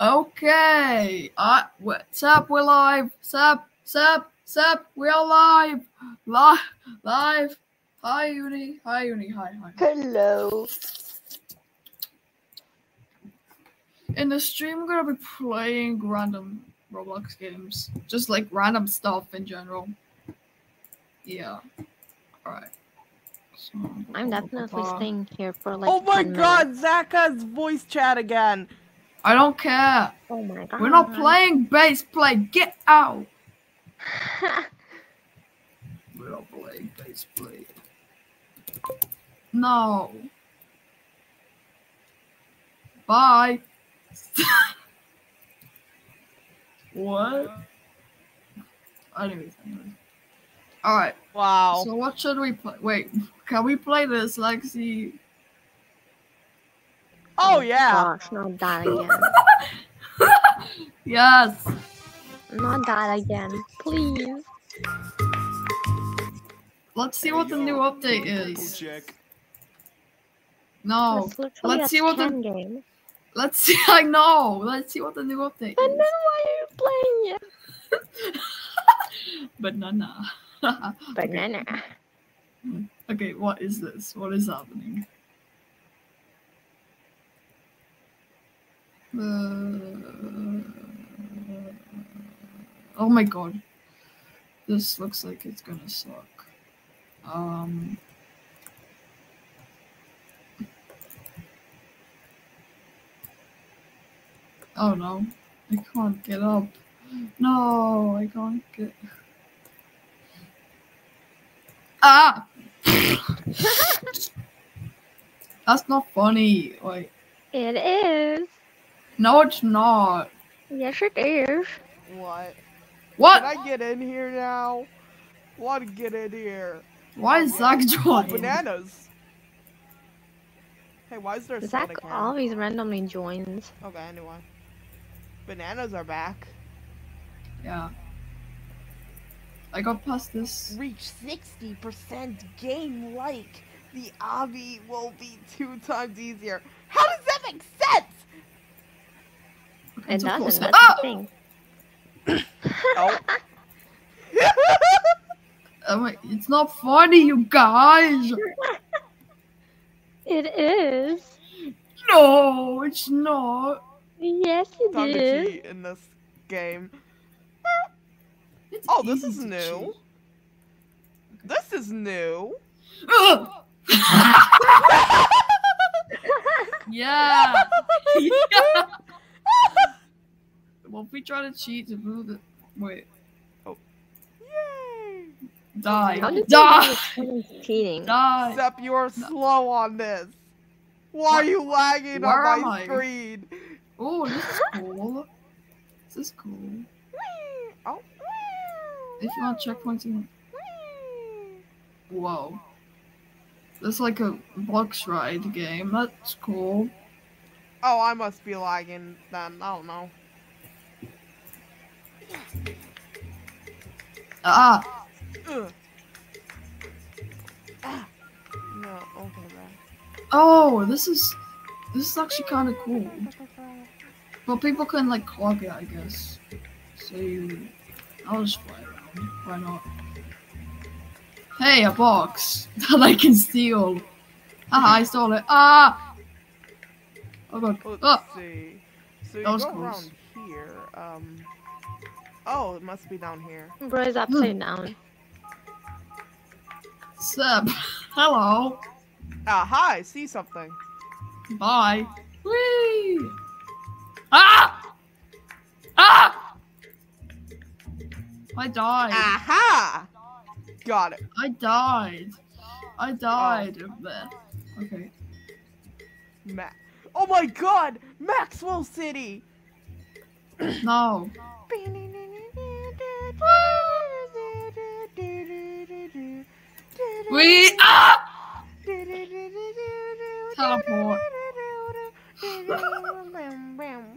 Okay. Uh, what's up? We're live. Sup? Sup? Sup? We're live. Live. Live. Hi, Uni. Hi, Uni. Hi, hi. Hello. In the stream, I'm gonna be playing random Roblox games. Just like random stuff in general. Yeah. Alright. So, I'm definitely staying here for like. oh my 10 god, minutes. Zaka's voice chat again. I don't care. Oh my god. We're not playing base play. Get out. We're not playing base play. No. Bye. what? Anyways, anyways. Alright, Wow. so what should we play? Wait, can we play this, Lexi? Oh, oh yeah. Gosh, not that again. Yes! not that again. Please. Let's see what the new update is. No. Let's see what the- 10 game. Let's see. I know. Let's see what the new update And then is. why are you playing it? Banana. Banana. Hmm. okay, what is this? What is happening? Oh my god. This looks like it's gonna suck. Um. Oh no. I can't get up. No, I can't get. Ah! That's not funny. Wait. It is. No, it's not. Yes, it is. What? What? Can I get in here now? Want to get in here? Why is Zach joining? bananas. Hey, why is there a Zach soda can? always randomly joins. Okay, anyway. Bananas are back. Yeah. I got past this. Reach 60% game like. The obby will be two times easier. How does that make sense? It It's of course doesn't. That's Ah! the thing. Oh. Oh my- it's not funny, you guys. It is. No, it's not. Yes, it Time to is. cheat in this game. It's Oh, this is new. cheat. This is new. Yeah. yeah. Well, if we try to cheat to move the. wait, Oh. Yay! die, How did you die, cheating? die. Except you're slow on this. Why are you lagging Where on my I? screen? Oh, this is cool. This is cool. Oh. If you want checkpoints, you whoa. That's like a box ride game. That's cool. Oh, I must be lagging then. I don't know. Ah. Ah. No, okay, then. oh, this is this is actually kind of cool. Well, people can like clog it, I guess. So you, I'll just fly around. Why not? Hey, a box that I can steal. Haha, I stole it. Ah! Oh god. Let's Ah! see. So you That was go close. around here. Um. Oh, it must be down here. Bro is upside down. Seb. Hello. Ah, hi. See something. Bye. Whee! Ah! Ah! I died. Aha! Got it. I died. I died of that. Okay. Ma- oh my god! Maxwell City! No. We ah! Teleport.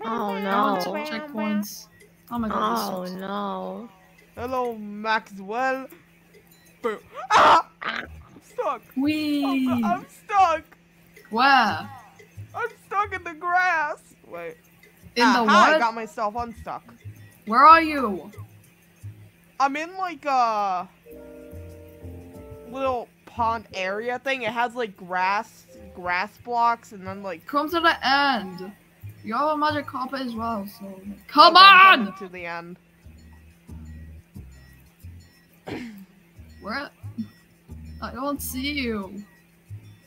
Oh No. no. Checkpoints. Oh my god. Oh no. Hello, Maxwell. Boo. Ah! I'm stuck. Wee. I'm, I'm stuck. Where? I'm stuck in the grass. Wait. In Aha, the I got myself unstuck. Where are you? I'm in like a little pond area thing. It has like grass, grass blocks, and then like. Come to the end. You have a magic carpet as well, so come I'm on! to the end. Where? I don't see you.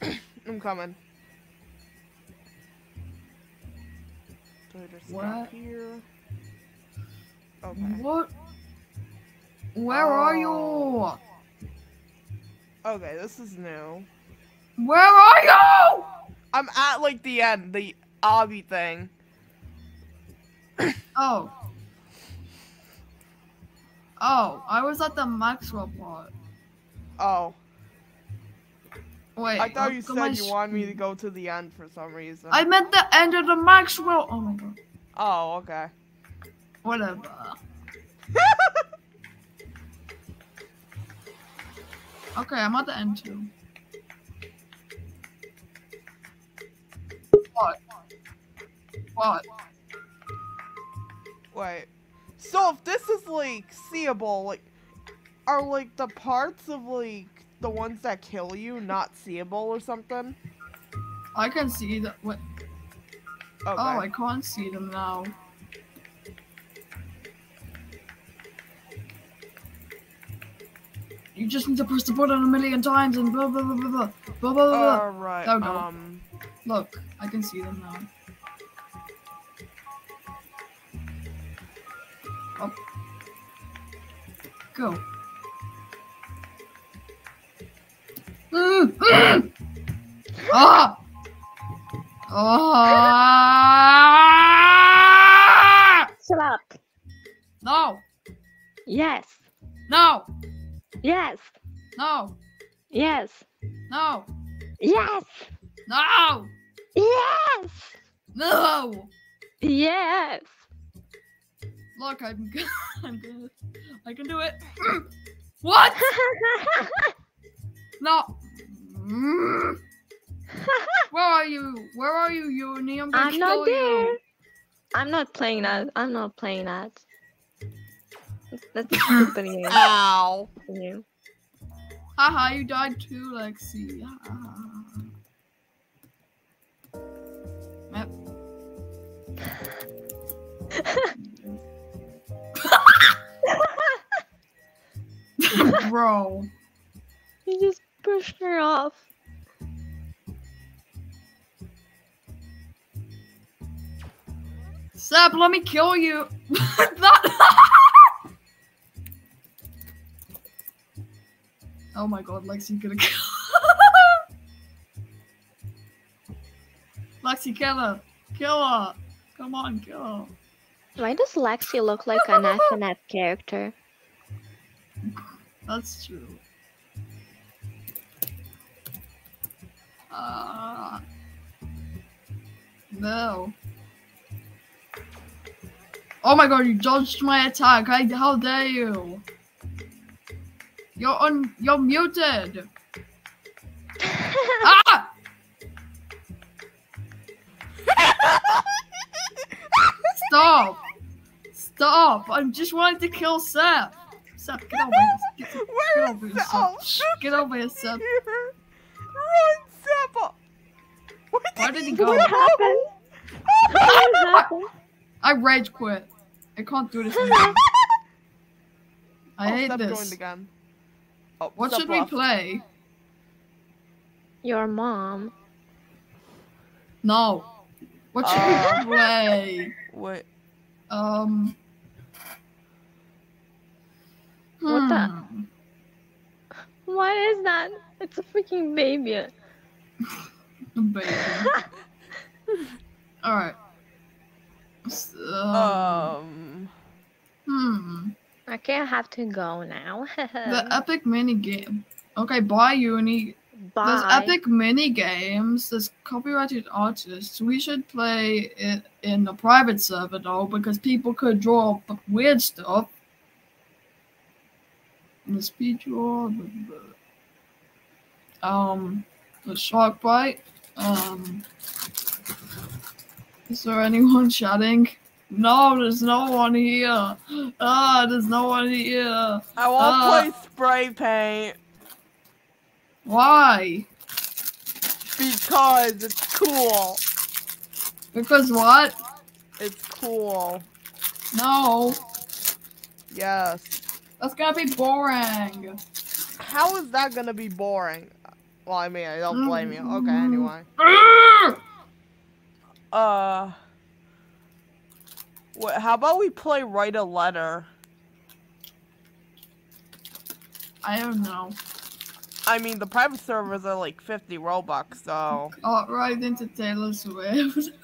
I'm coming. Do I just What? here? Okay. What? Where are you? Okay, this is new. Where are you? I'm at like the end, the obby thing. Oh. Oh, I was at the Maxwell part. Oh, Wait. I thought you look at my said you wanted me to go to the end for some reason. I meant the end of the Maxwell. Oh my god. Oh, okay. Whatever. Okay, I'm at the end too. What? What? Wait. So if this is like seeable, like are like the parts of like the ones that kill you not seeable or something? I can see that. What? Okay. Oh, I can't see them now. You just need to press the button a million times and blah blah blah blah blah blah blah blah. blah. Alright. Oh, no. Um Look, I can see them now. Oh. Go. Mm, ah! Ah! Shut up. No! Yes. No! Yes. No! Yes. No! Yes. No! Yes. No! Yes. Look, I'm good. I'm good. I can do it. What? No. Where are you? Where are you, Uni? I'm I'm not there. you. I'm not playing that. I'm not playing that. That's a stupid game. Ow. You. Haha, you died too, Lexi. Ha. Yep. Bro. You just pushed her off. Seb, let me kill you. That- oh my god, Lexi gonna kill. Lexi, kill her. Kill her. Come on, kill her. Why does Lexi look like an FNF character? That's true. Uh, no. Oh my god, you dodged my attack. I, how dare you? You're on. You're muted. ah! Stop! Stop! I'm just wanting to kill Seth. Seth, get over here. Get, get Where over here, the Seth. Get over here, Seth. Run, Seppa! Where did, Why did he he go? What happened? What happened? I rage quit. I can't do this anymore. I oh, hate Sep this. joined again. Oh, What should we play? Your mom. No. What should Uh. we play? What? Um. What the- hmm. What is that? It's a freaking baby. Baby. Alright. S- Um, Um. hmm. Okay, I have to go now. The epic mini game. Okay, bye, Uni. Bye. There's epic mini games. There's copyrighted artists. We should play it in a private server though, because people could draw weird stuff. The speed draw. The, the, um, the shark bite. Um, Is there anyone chatting? No, there's no one here. Ah, there's no one here. I want to Uh. play spray paint Why? because it's cool. Because what? It's cool. No, Yes. that's gonna be boring. How is that gonna be boring? Well, I mean, I don't blame you. Okay, anyway. Urgh! Uh. What, how about we play Write a Letter? I don't know. I mean, the private servers are like 50 Robux, so. Oh, right into Taylor Swift.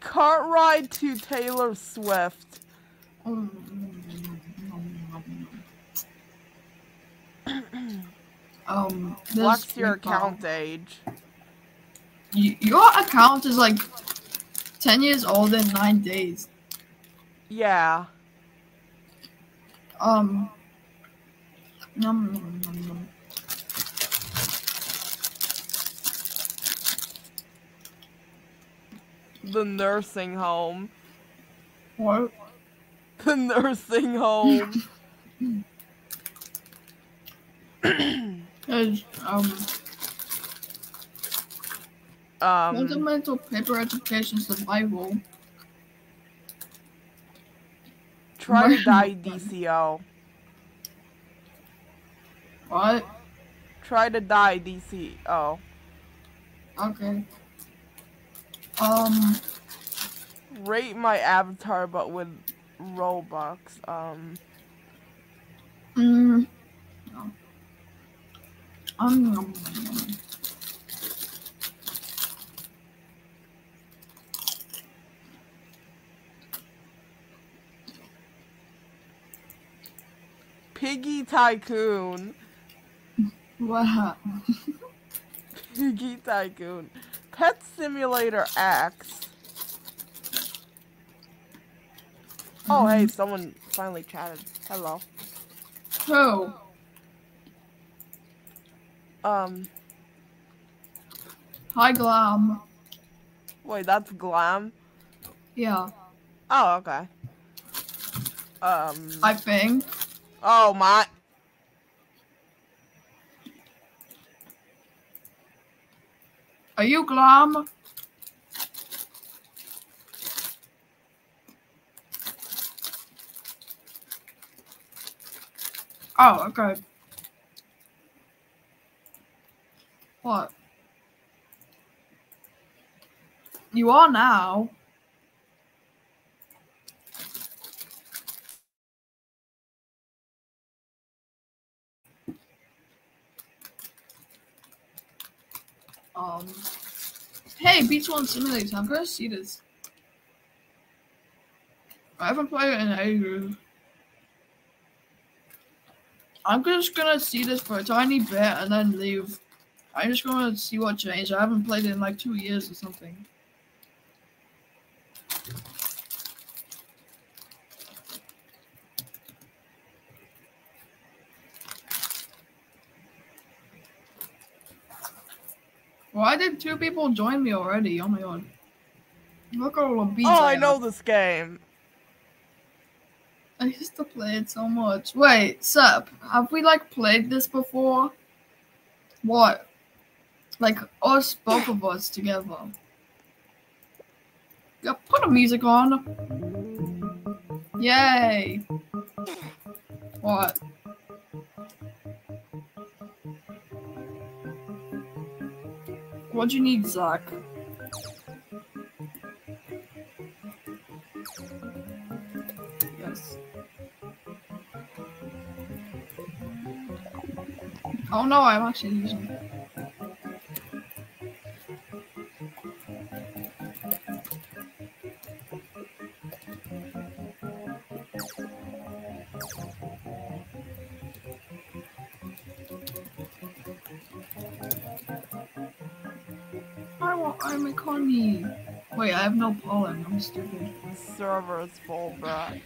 Cart ride to Taylor Swift. um, What's your account age? Y- your account is like 10 years old in 9 days. Yeah. Um. Num, num, num. The nursing home. What? The nursing home. Um, um. fundamental paper education survival. Try to die DCO. What? Try to die DCO. Okay. Um, Rate my avatar, but with Robux. Um. mm, no. Um, Piggy Tycoon. what happened? Piggy Tycoon. Pet Simulator X. Oh, hey, someone finally chatted. Hello. Who? Um, Hi, Glam. wait, that's Glam? Yeah, Oh, okay. Um, I think. Oh my. Are you Glam? Oh, okay. What? You are now. Um. Hey, Bee Swarm Simulator. I'm gonna see this. I haven't played it in ages. I'm just gonna see this for a tiny bit and then leave. I'm just gonna see what changed. I haven't played it in like two years or something. Why did two people join me already? Oh my god. Look at all the beats. Oh, I have. know this game. I used to play it so much. Wait, Sep, have we like played this before? What? Like us, both of us together. Yeah, put the music on. Yay! What? What do you need, Zach? Yes. Oh no, I'm actually using it. I have no pollen. I'm stupid. The server is full, bruh.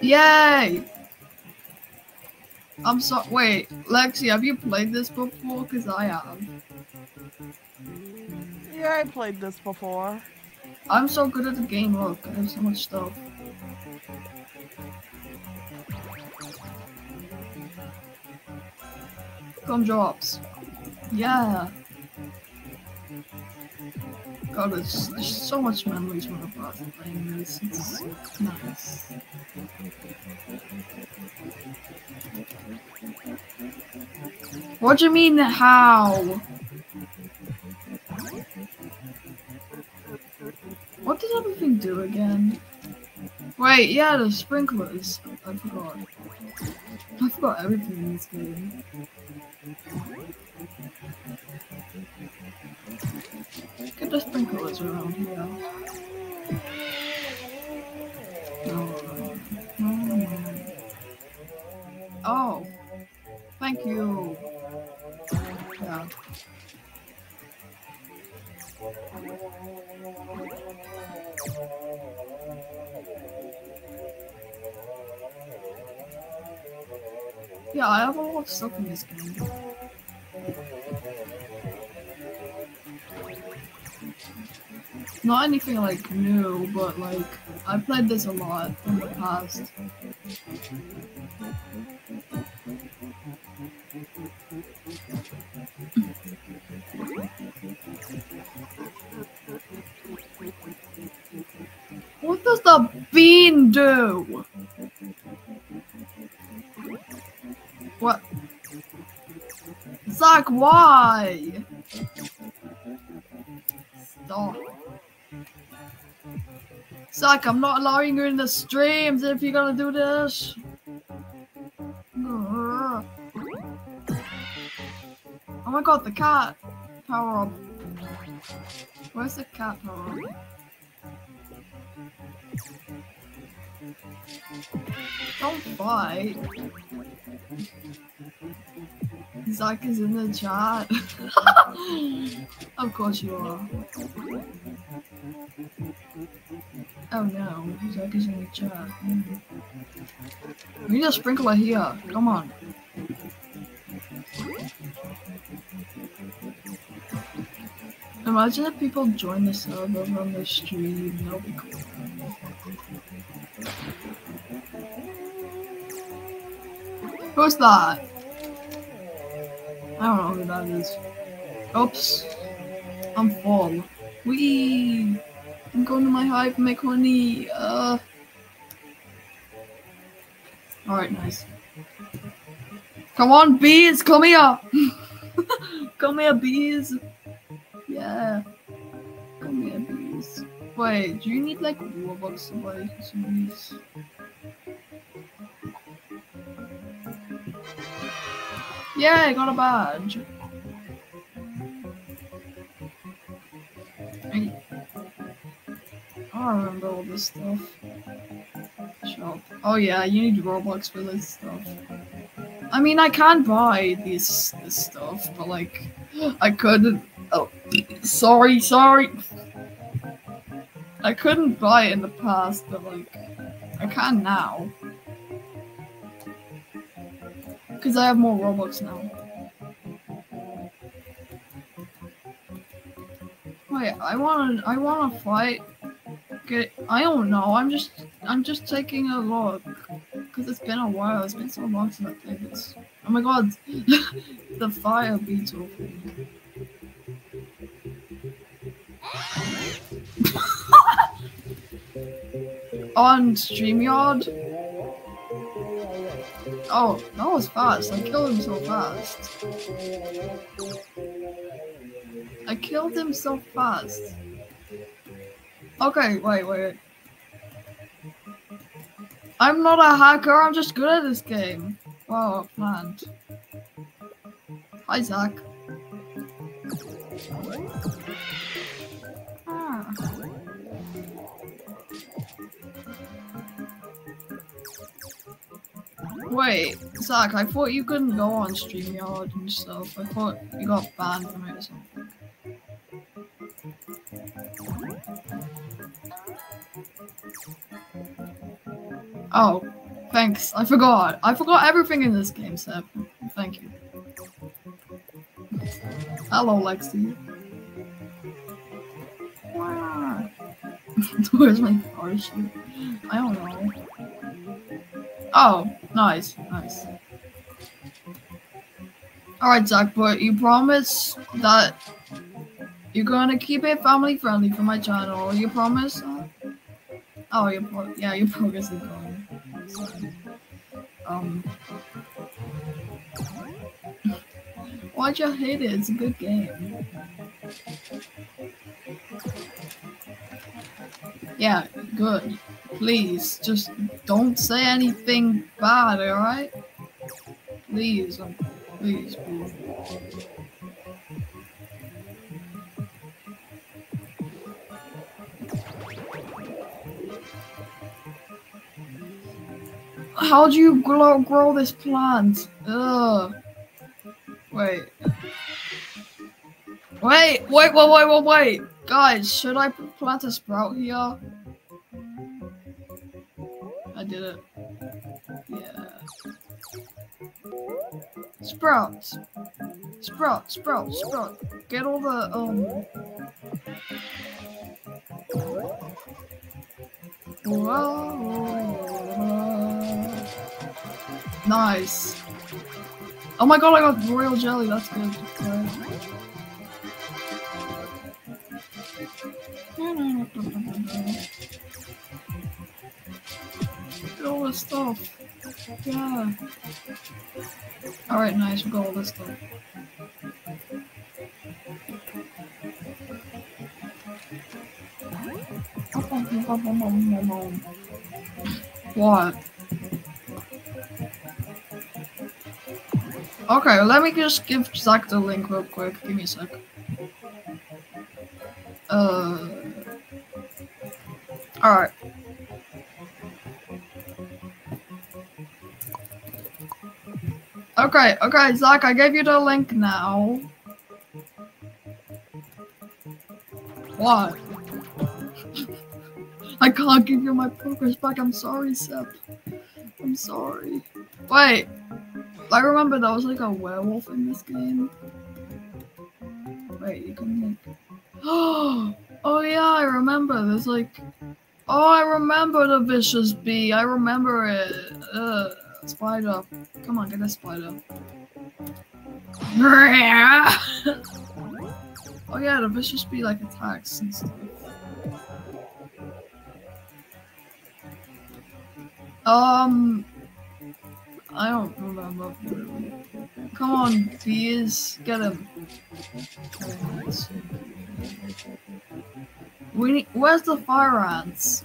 Yay! I'm so wait, Lexi, have you played this before? Cause I have. Yeah, I played this before. I'm so good at the game, look, I have so much stuff. Come drops. Yeah. God, there's, there's so much memories when I playing this. It's nice. What do you mean, how? What does everything do again? Wait, yeah, the sprinklers. I forgot. I forgot everything in this game. Get the sprinklers around here. Oh, thank you. Yeah. Yeah, I have a lot of stuff in this game. Not anything like new, but like I played this a lot in the past. What does the bean do? Zach, why? Stop. Zach, I'm not allowing you in the streams if you're gonna do this. Oh my god, the cat power up. Where's the cat power up? Don't fight. Zach is in the chat. of course you are. Oh no, Zach is in the chat. Mm. We need a sprinkler here. Come on. Imagine if people join the server on the stream. That would be cool. Who's that? I don't know who that is. Oops. I'm full. Wee. I'm going to my hive and make honey. Uh. Alright, nice. Come on, bees, come here. come here, bees. Yeah. Come here, bees. Wait, do you need like Robux to some bees? Yeah, I got a badge. I, I remember all this stuff. Shop. Oh yeah, you need Roblox for this stuff. I mean, I can buy this this stuff, but like, I couldn't. Oh, sorry, sorry. I couldn't buy it in the past, but like, I can now. Because I have more Robux now. Wait, I want to. I want to fight. Get. I don't know. I'm just. I'm just taking a look. Because it's been a while. It's been so long since I played this. Oh my god, the fire beetle. On StreamYard. Oh, that was fast. I killed him so fast. I killed him so fast. Okay, wait, wait. I'm not a hacker, I'm just good at this game. Wow, planned. Hi, Zach. Ah. Wait, Zach, I thought you couldn't go on StreamYard and stuff. I thought you got banned from it or something. Oh, thanks. I forgot. I forgot everything in this game, Seb. Thank you. Hello, Lexi. Where's my parachute? I don't know. Oh, nice, nice. Alright, Zach, but you promise that you're gonna keep it family friendly for my channel. You promise? Oh, your pro- yeah, your progress is going. Um, why'd you hate it? It's a good game. Yeah, good. Please, just don't say anything bad, alright? Please, um, please, please. How'd you grow, grow this plant? Ugh. Wait. Wait, wait, wait, wait, wait, wait. Guys, should I plant a sprout here? I did it. Yeah. Sprouts. Sprout, sprout, sprout. Get all the, um... Whoa. Nice. Oh my god, I got royal jelly. That's good. All this stuff. Yeah. Alright, nice. We got all this stuff. What? Okay, let me just give Zach the link real quick. Give me a sec. Uh. Alright. Okay, okay, Zach, I gave you the link now. What? I can't give you my progress back. I'm sorry, Sep. I'm sorry. Wait. I remember there was like a werewolf in this game. Wait, you can like. Oh oh yeah, I remember. There's like. Oh, I remember the vicious bee. I remember it. Uh, spider. Come on, get a spider. oh yeah, the vicious be like attacks and stuff. Um, I don't remember. Come on, bees, get him. We need, where's the fire ants?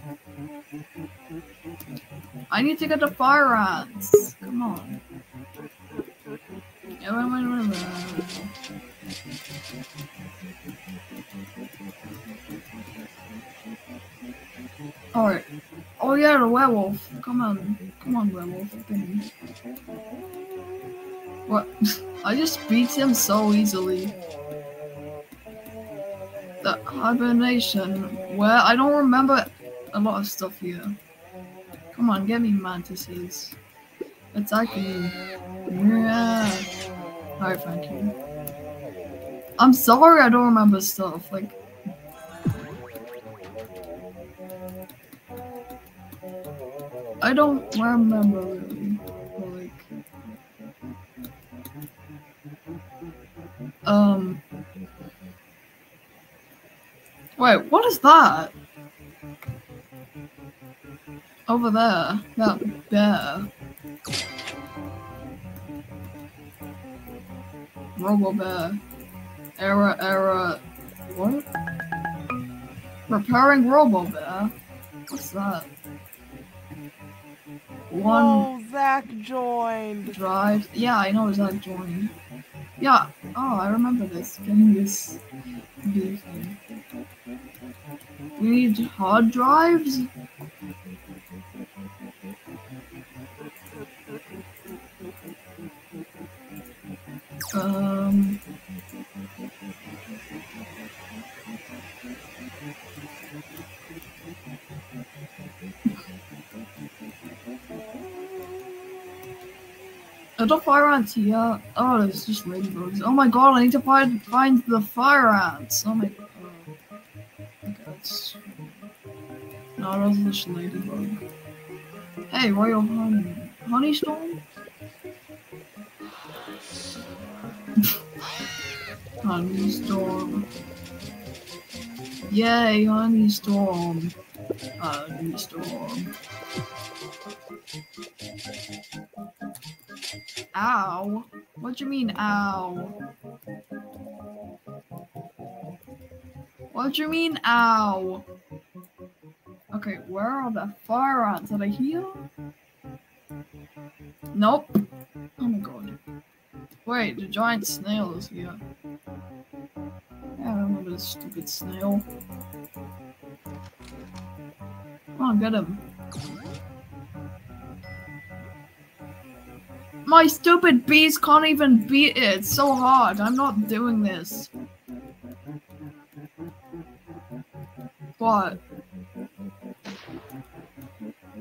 I need to get the fire ants. Come on. Alright. Oh yeah, the werewolf. Come on. Come on, werewolf. What? I just beat him so easily. The hibernation. Where? I don't remember a lot of stuff here. Come on, get me mantises. Attacking you. Yeah. Alright, you. I'm sorry I don't remember stuff. Like, I don't remember really. Like, um. Wait, what is that? Over there, that bear. Robo bear. Era, era. What? Repairing Robo bear? What's that? One Whoa, Zach joined. drive. Yeah, I know Zach joined. Yeah. Oh, I remember this. Getting this bee thing. We need hard drives. Um. I don't fire ants here. Oh, there's just ladybugs. Oh my god, I need to find find the fire ants. Oh my god. Okay, let's No, that was just ladybug. Hey, royal honey. Honey storm? Honey storm. Yay, honey storm. Honey storm. Ow. What do you mean, ow? What do you mean, ow? Okay, where are the fire ants? Are they here? Nope. Oh my god. Wait, the giant snail is here. I stupid snail. Oh, get him. My stupid bees can't even beat it. It's so hard. I'm not doing this. What?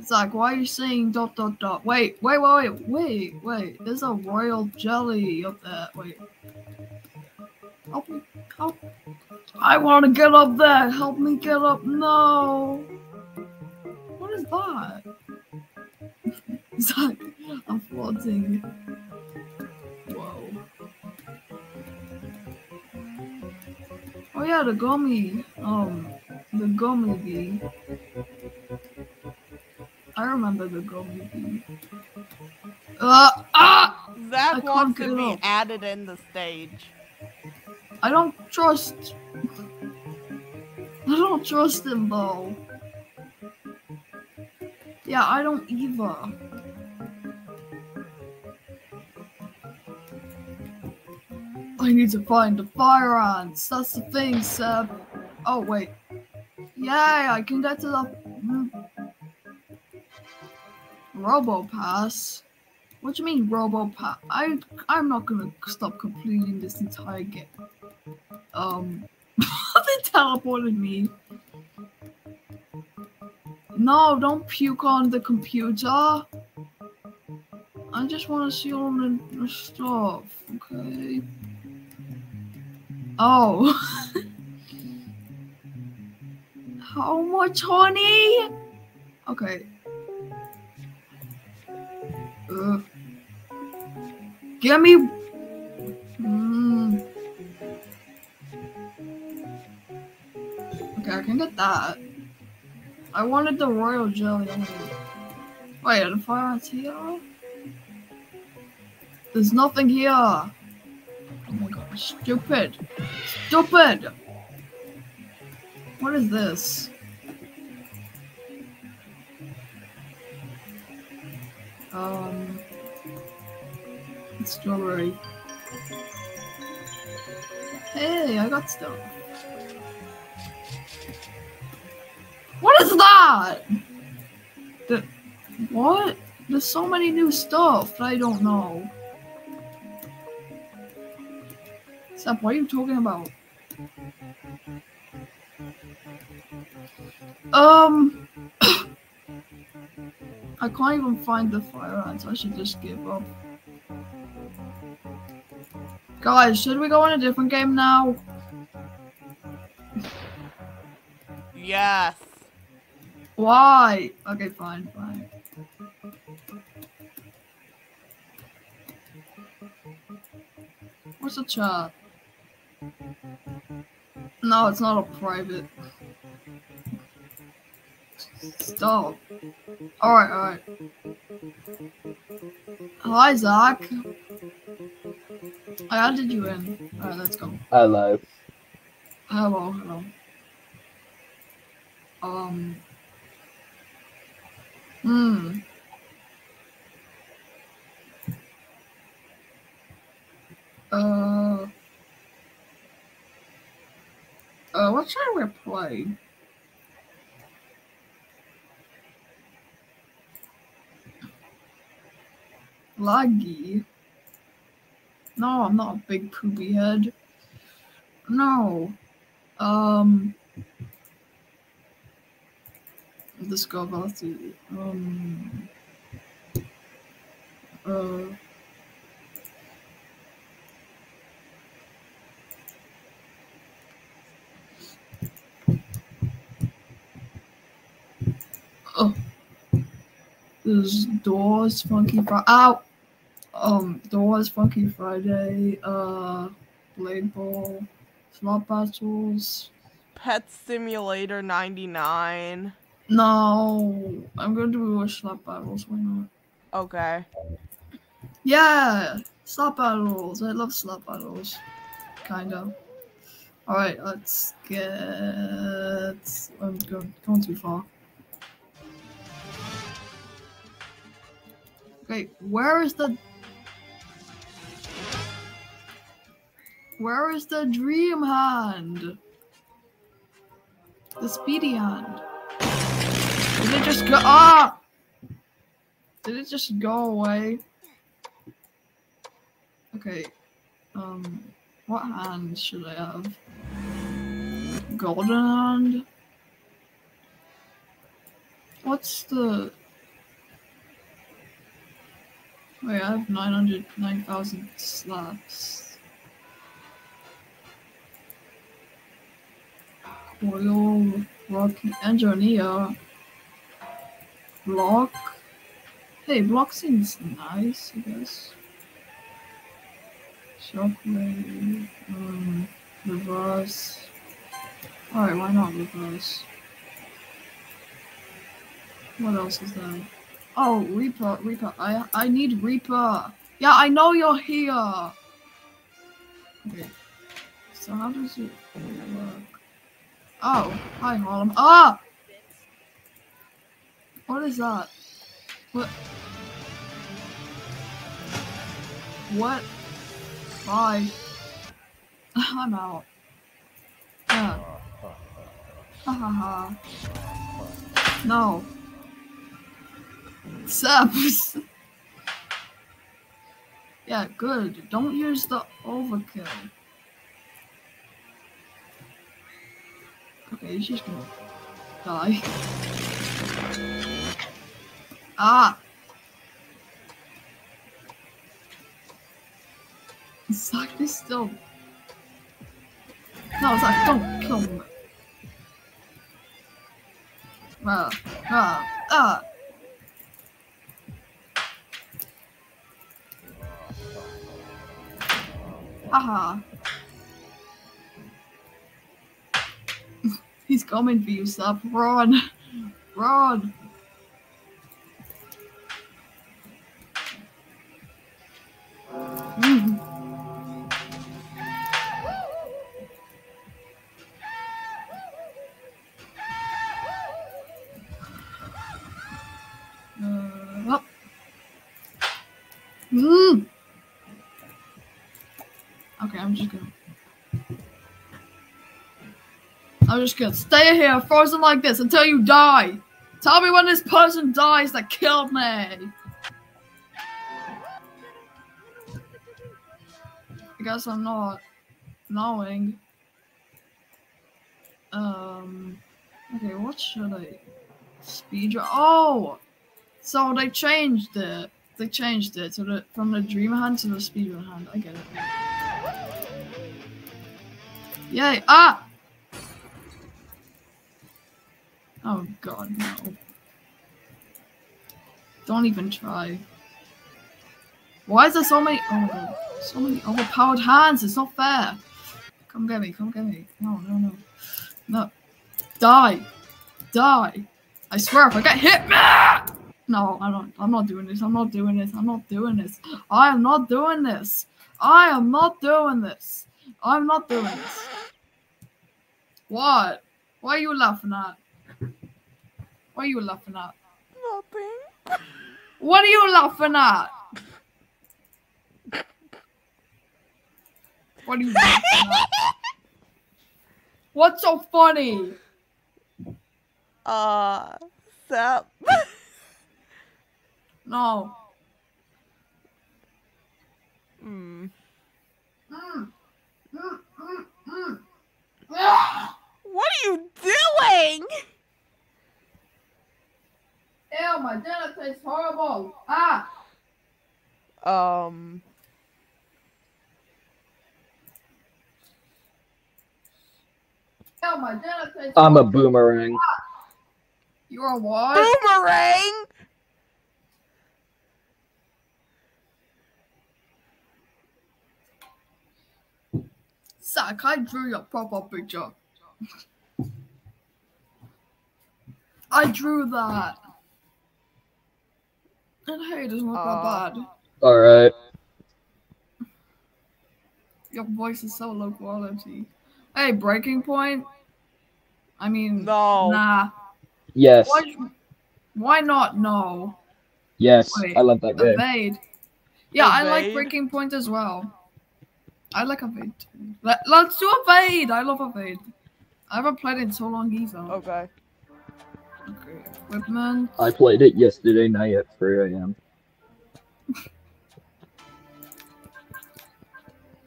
Zach, why are you saying dot dot dot? Wait, wait, wait, wait, wait, wait. There's a royal jelly up there. Wait. Help me. Help. I want to get up there. Help me get up. No. What is that? Zach, I'm floating. Whoa. Oh yeah, the gummy. Um, the gummy bee. I remember the gummy bee. Uh, ah! Zach wants to be up. added in the stage. I don't trust. I don't trust him though. Yeah, I don't either. I need to find the fire ants. That's the thing, Seb. Oh wait. Yay! I can get to the mm. Robo Pass. What do you mean Robo Pass? I I'm not gonna stop completing this entire game. Um, they teleported me. No, don't puke on the computer. I just want to see all the, the stuff, okay? Oh. How much honey? Okay. Uh, give me. Okay, I can get that. I wanted the royal jelly. Wait, are the fire ants here? There's nothing here. Oh my god, stupid. Stupid! What is this? Um, it's strawberry. Hey, I got stuff. That? The what? There's so many new stuff I don't know. Stop, what are you talking about? Um I can't even find the fire ants. I should just give up. Guys, should we go on a different game now? Yes. Why? Okay, fine, fine. What's the chat? No, it's not a private. Stop. Alright, alright. Hi, Zach. I added you in. Alright, let's go. Hello. Hello, hello. Um. Hmm. Uh. Uh, what should we play? Laggy. No, I'm not a big poopy head. No. Um. About to um. Uh. There's Doors, Funky Friday. Ow! Um, Doors, Funky Friday, uh, Blade Ball, Slot Battles. Pet Simulator 99. No, I'm gonna do a Slap Battles. Why not? Okay. Yeah! Slap Battles. I love Slap Battles. Kinda. Alright, let's get. I'm going, going too far. Okay, where is the. Where is the dream hand? The speedy hand. Just go? Ah! Did it just go away? Okay. Um, what hand should I have? Golden hand? What's the. Wait, I have 900, 9,000 slaps. Coil, Rocky, Engineer, Block. Hey, Block seems nice, I guess. Shockwave, um, Reverse. Alright, why not Reverse? What else is there? Oh, Reaper, Reaper. I I need Reaper. Yeah, I know you're here. Okay. So how does it work? Oh, hi Harlem. Ah! What is that? What? What? Bye. I'm out. Yeah. Ha ha ha. No. Subs. yeah, good. Don't use the overkill. Okay, she's gonna die. Ah! Zach is still. No, Zach, don't kill me. Ah, ah, ah. Haha. He's coming for you, Sap. Run. Run. Just gonna stay here frozen like this until you die. Tell me when this person dies that killed me. I guess I'm not knowing. Um. Okay, what should I speed? Oh, so they changed it. They changed it to the from the dream hand to the speedrun hand. I get it. Yay! Ah! Oh god, no. Don't even try. Why is there so many? Oh my god, so many overpowered hands. It's not fair. Come get me. Come get me. No, no, no, no. Die, die. I swear, if I get hit, no, I don't. I'm not doing this. I'm not doing this. I'm not doing this. I am not doing this. I am not doing this. I'm not doing this. What? What are you laughing at? What are you laughing at? Nothing. What are you laughing at? What are you laughing at? What's so funny? Uh, Sap. No. Hmm. Mm. Mm, mm, mm. What are you doing? Ew, my dinner tastes horrible. Ah. Um. Ew, my dinner tastes. I'm horrible. a boomerang. Ah. You're a what? Boomerang. Suck! I drew your proper picture. I drew that. And hey, it doesn't look Uh. that bad. Alright. Your voice is so low quality. Hey, breaking point. I mean, No. nah. Yes. Why? Why not? No. Yes. Wait, I love that game. Evade. Yeah, I like breaking point as well. I like evade too. Let, let's do evade. I love evade. I haven't played it in so long either. Okay. Okay, equipment. I played it yesterday night at 3 a.m.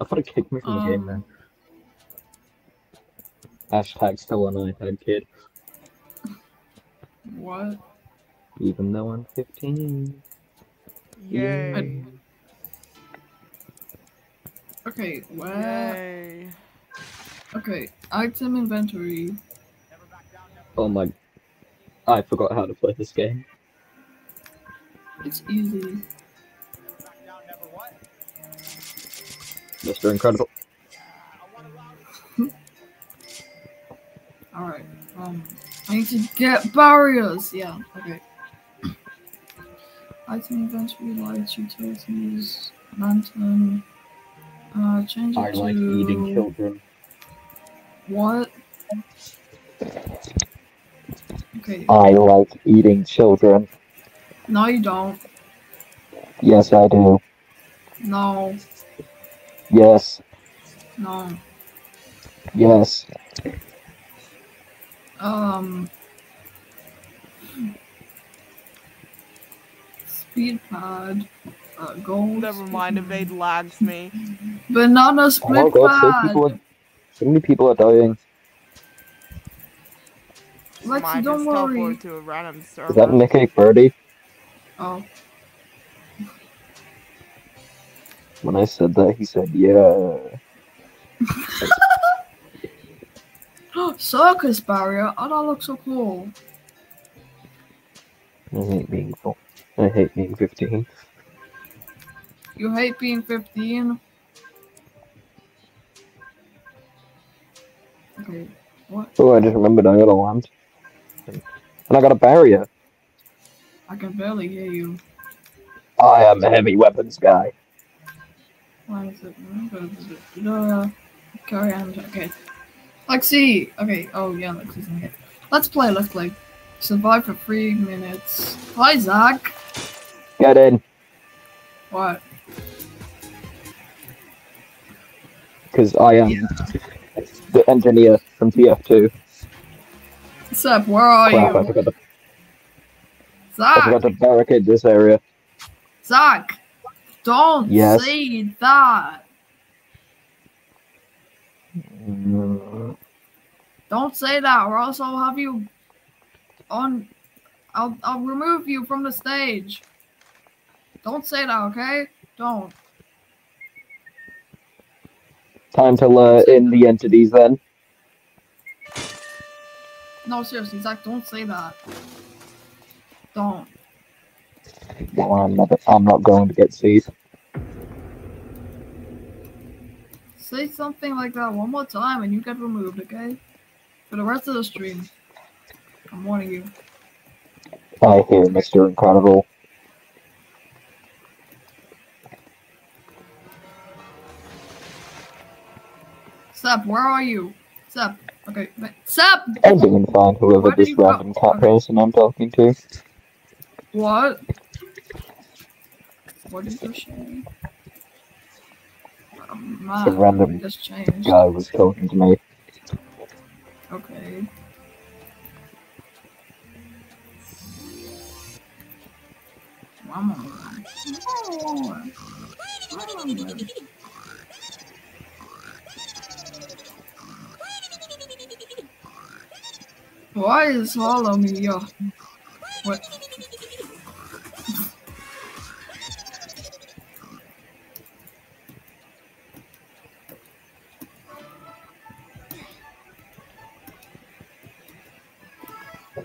I thought it kicked me from the game Um, then. Hashtag still an iPad kid, What? even though I'm 15. Yay. Okay, where? Yay. Okay, item inventory. Oh my. I forgot how to play this game. It's easy. Mr. Incredible. Alright. Um, I need to get barriers. Yeah. Okay. Item inventory, lights, utilities, lantern. Uh, change it I like to eating children. what? Okay. I like eating children. No, you don't. Yes, I do. No. Yes. No. Yes. Um. Speed pad. Uh, gold. Never mind, evade lags me. Banana Oh split my god, so pad. people so many people are dying. Lexi, Mine don't is worry. teleport to a random server. Is that Nick Egg Birdie? Oh. When I said that, he said, yeah. Circus barrier. Oh, that looks so cool. I hate being full. I hate being 15. You hate being 15. Okay. What? Oh, I just remembered I got a lamp. And I got a barrier. I can barely hear you. I am a heavy weapons guy. Why is it? Uh, carry on. Okay. Lexi. Okay. Oh yeah, Lexi's in here. Let's play. Let's play. Survive for three minutes. Hi, Zach. Get in, What? because I am Yeah. the engineer from TF2. Seb, where are Crap, I you? forgot, to, I Zach. forgot to barricade this area. Zach. Don't Yes? say that. Mm, Don't say that, or else I'll have you on. I'll I'll remove you from the stage. Don't say that, okay? Don't. Time to let in the entities then. No, seriously, Zach, don't say that. Don't. Well, I'm not, I'm not going to get seized. Say something like that one more time and you get removed, okay? For the rest of the stream. I'm warning you. I hear Mr. Incredible. Sep, where are you? Sep. Okay. ma- Sep! I'm doing fine, whoever this random cat person I'm talking to. What? What did you say? Um, It's a random guy was talking to me. Okay. One more. One Why is swallow me, yo? What?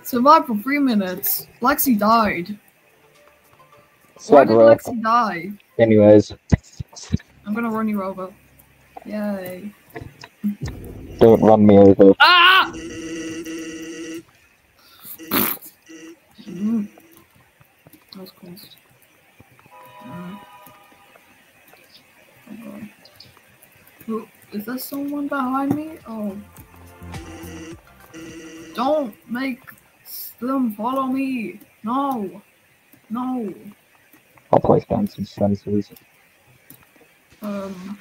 Survived for three minutes. Lexi died. Why did. Lexi die? Anyways, I'm gonna run you over. Yay. Don't run me over. Ah! Mm. That was close. Uh, oh god. Who, is there someone behind me? Oh. Don't make them follow me! No! No! I'll place down some sensors. Um.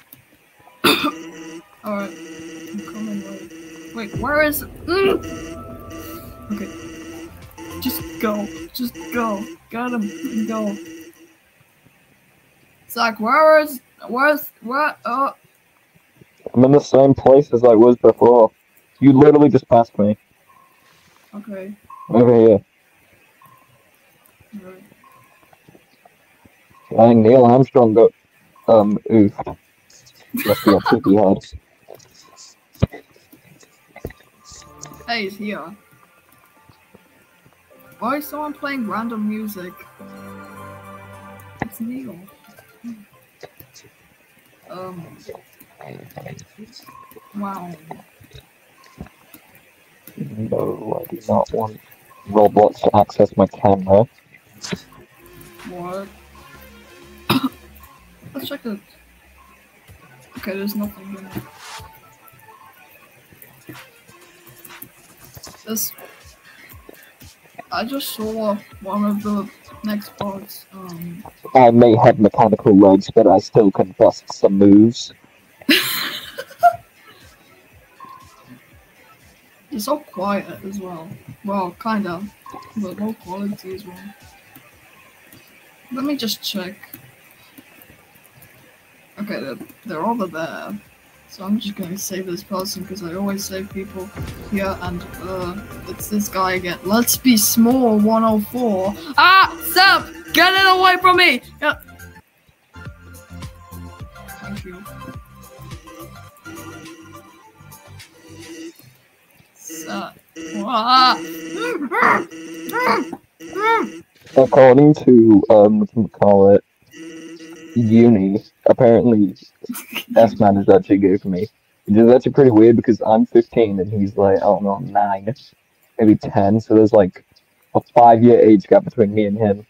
Alright. I'm coming. Wait. Wait, where is. Mm! Okay. Just go. Just go. Got him. Go. Zach, where is. Where's. Where? Oh. I'm in the same place as I was before. You literally just passed me. Okay. Over here. Alright. Dang, Neil Armstrong got, um, oofed. Must be a poopy head. Hey, he's here. Why is someone playing random music? It's Neil. Um. Wow. No, I do not want Roblox to access my camera. What? Let's check it. Okay, there's nothing here. This. I just saw one of the next parts. Um. I may have mechanical legs, but I still can bust some moves. It's all quiet as well. Well, kind of, but low quality as well. Let me just check. Okay, they're, they're over there. So I'm just gonna save this person because I always save people here, and uh, it's this guy again. Let's be small 104. Ah, stop! Get it away from me! Yeah. Thank you. Ah. According to, um, call it, uni, apparently, S-Man is actually good for me. Which is actually pretty weird because I'm 15 and he's like, I don't know, 9, maybe 10, so there's like a five year age gap between me and him.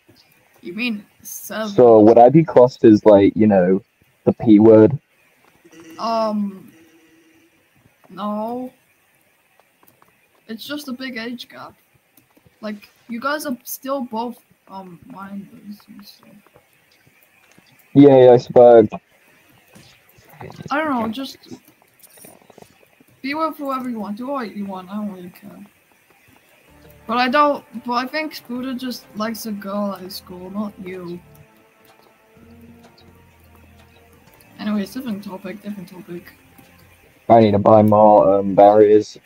You mean seven? So would I be classed as like, you know, the P word? Um, no. It's just a big age gap. Like you guys are still both um mindless and stuff. Yeah, yeah, I suppose. I don't know, just be with whoever you want. Do what you want. I don't really care. But I don't. But I think Scooter just likes a girl at school, not you. Anyways, different topic. Different topic. I need to buy more um, barriers.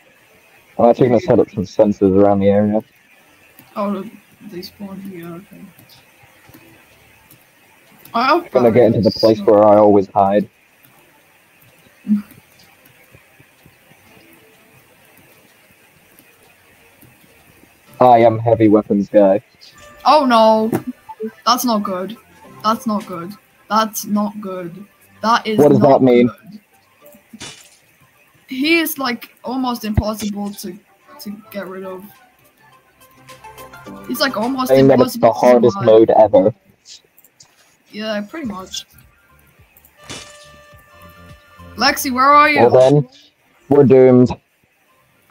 I'm actually gonna set up some sensors around the area. Oh, they spawn here. Okay. I I'm gonna get into the place where I always hide. I am heavy weapons guy. Oh no, that's not good. That's not good. That's not good. That is. What does that mean? good. He is like almost impossible to to get rid of. He's like almost Saying that it's impossible. the hardest mode ever. Yeah, pretty much. Lexi, where are you? Well then, we're doomed.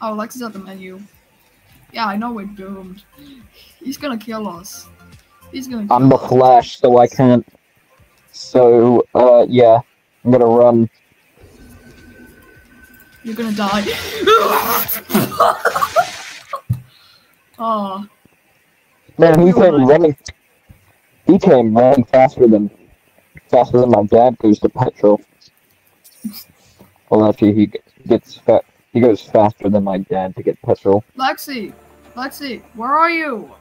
Oh, Lexi's at the menu. Yeah, I know we're doomed. He's gonna kill us. He's gonna. Kill I'm the us. Flash, so I can't. So, uh, yeah, I'm gonna run. You're gonna die. oh, Man, he You're came right. running. He came running faster than faster than my dad goes to petrol. Well, actually, he gets fa- he goes faster than my dad to get petrol. Lexi, Lexi, where are you?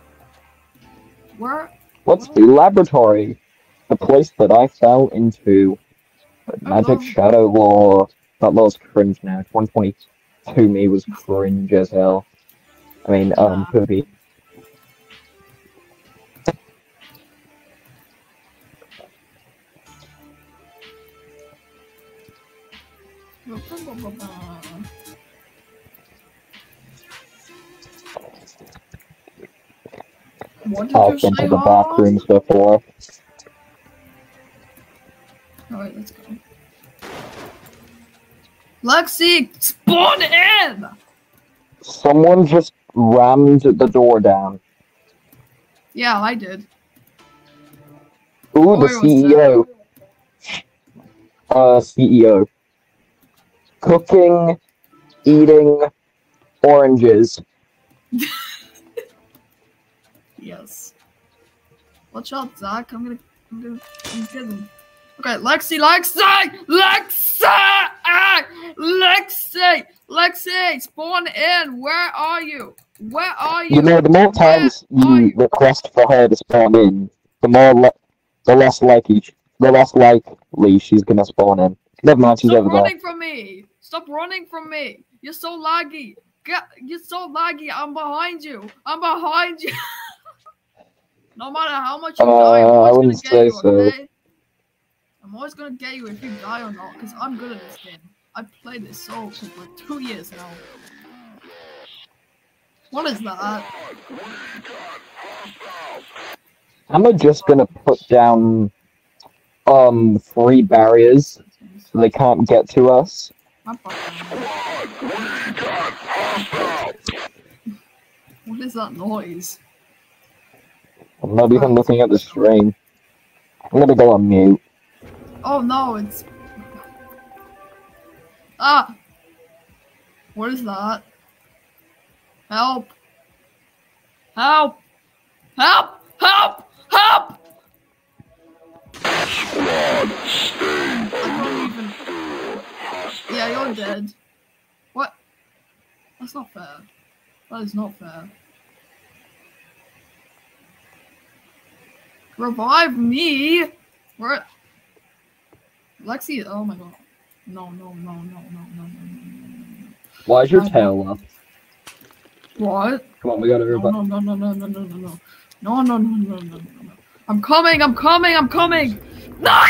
Where? What's the laboratory? The place that I fell into. But Magic Shadow Law. That law's cringe now. 122 me was cringe as hell. I mean, um, poopy. What did I've been to the Mom? bathrooms before. Alright, let's go. Lexi, spawn in! Someone just rammed the door down. Yeah, I did. Ooh, the CEO. Uh, CEO. Cooking, eating oranges. Yes. Watch out, Zach. I'm gonna, I'm gonna, I'm kidding. Okay, Lexi, Lexi, Lexi, ah! Lexi, Lexi, spawn in. Where are you? Where are you? You know, the more times Where you request for her to spawn in, the more the less likely, the less likely she's gonna spawn in. Never mind, she's Stop over there. running from me! Stop running from me! You're so laggy. Get, you're so laggy. I'm behind you. I'm behind you. no matter how much you Uh, die, I'm I always gonna get say you. so. Okay? I'm always gonna get you if you die or not, because I'm good at this game. I've played this so for two years now. What is that? Am I'm just gonna put down um three barriers so they can't get to us. My fucking- What is that noise? I'm not even looking at the stream. I'm gonna go on mute. Oh no, it's ah. What is that? Help! Help! Help! Help! Help! I don't even. Yeah, you're dead. What? That's not fair. That is not fair. Revive me! Where? Lexi, oh my god. No, no, no, no, no, no, no, no. Why is your I tail up? What? Come on, we gotta revive. No, no, no, no, no, no, no, no. No, no, no, no, no, no, no. I'm coming, I'm coming, I'm coming! No!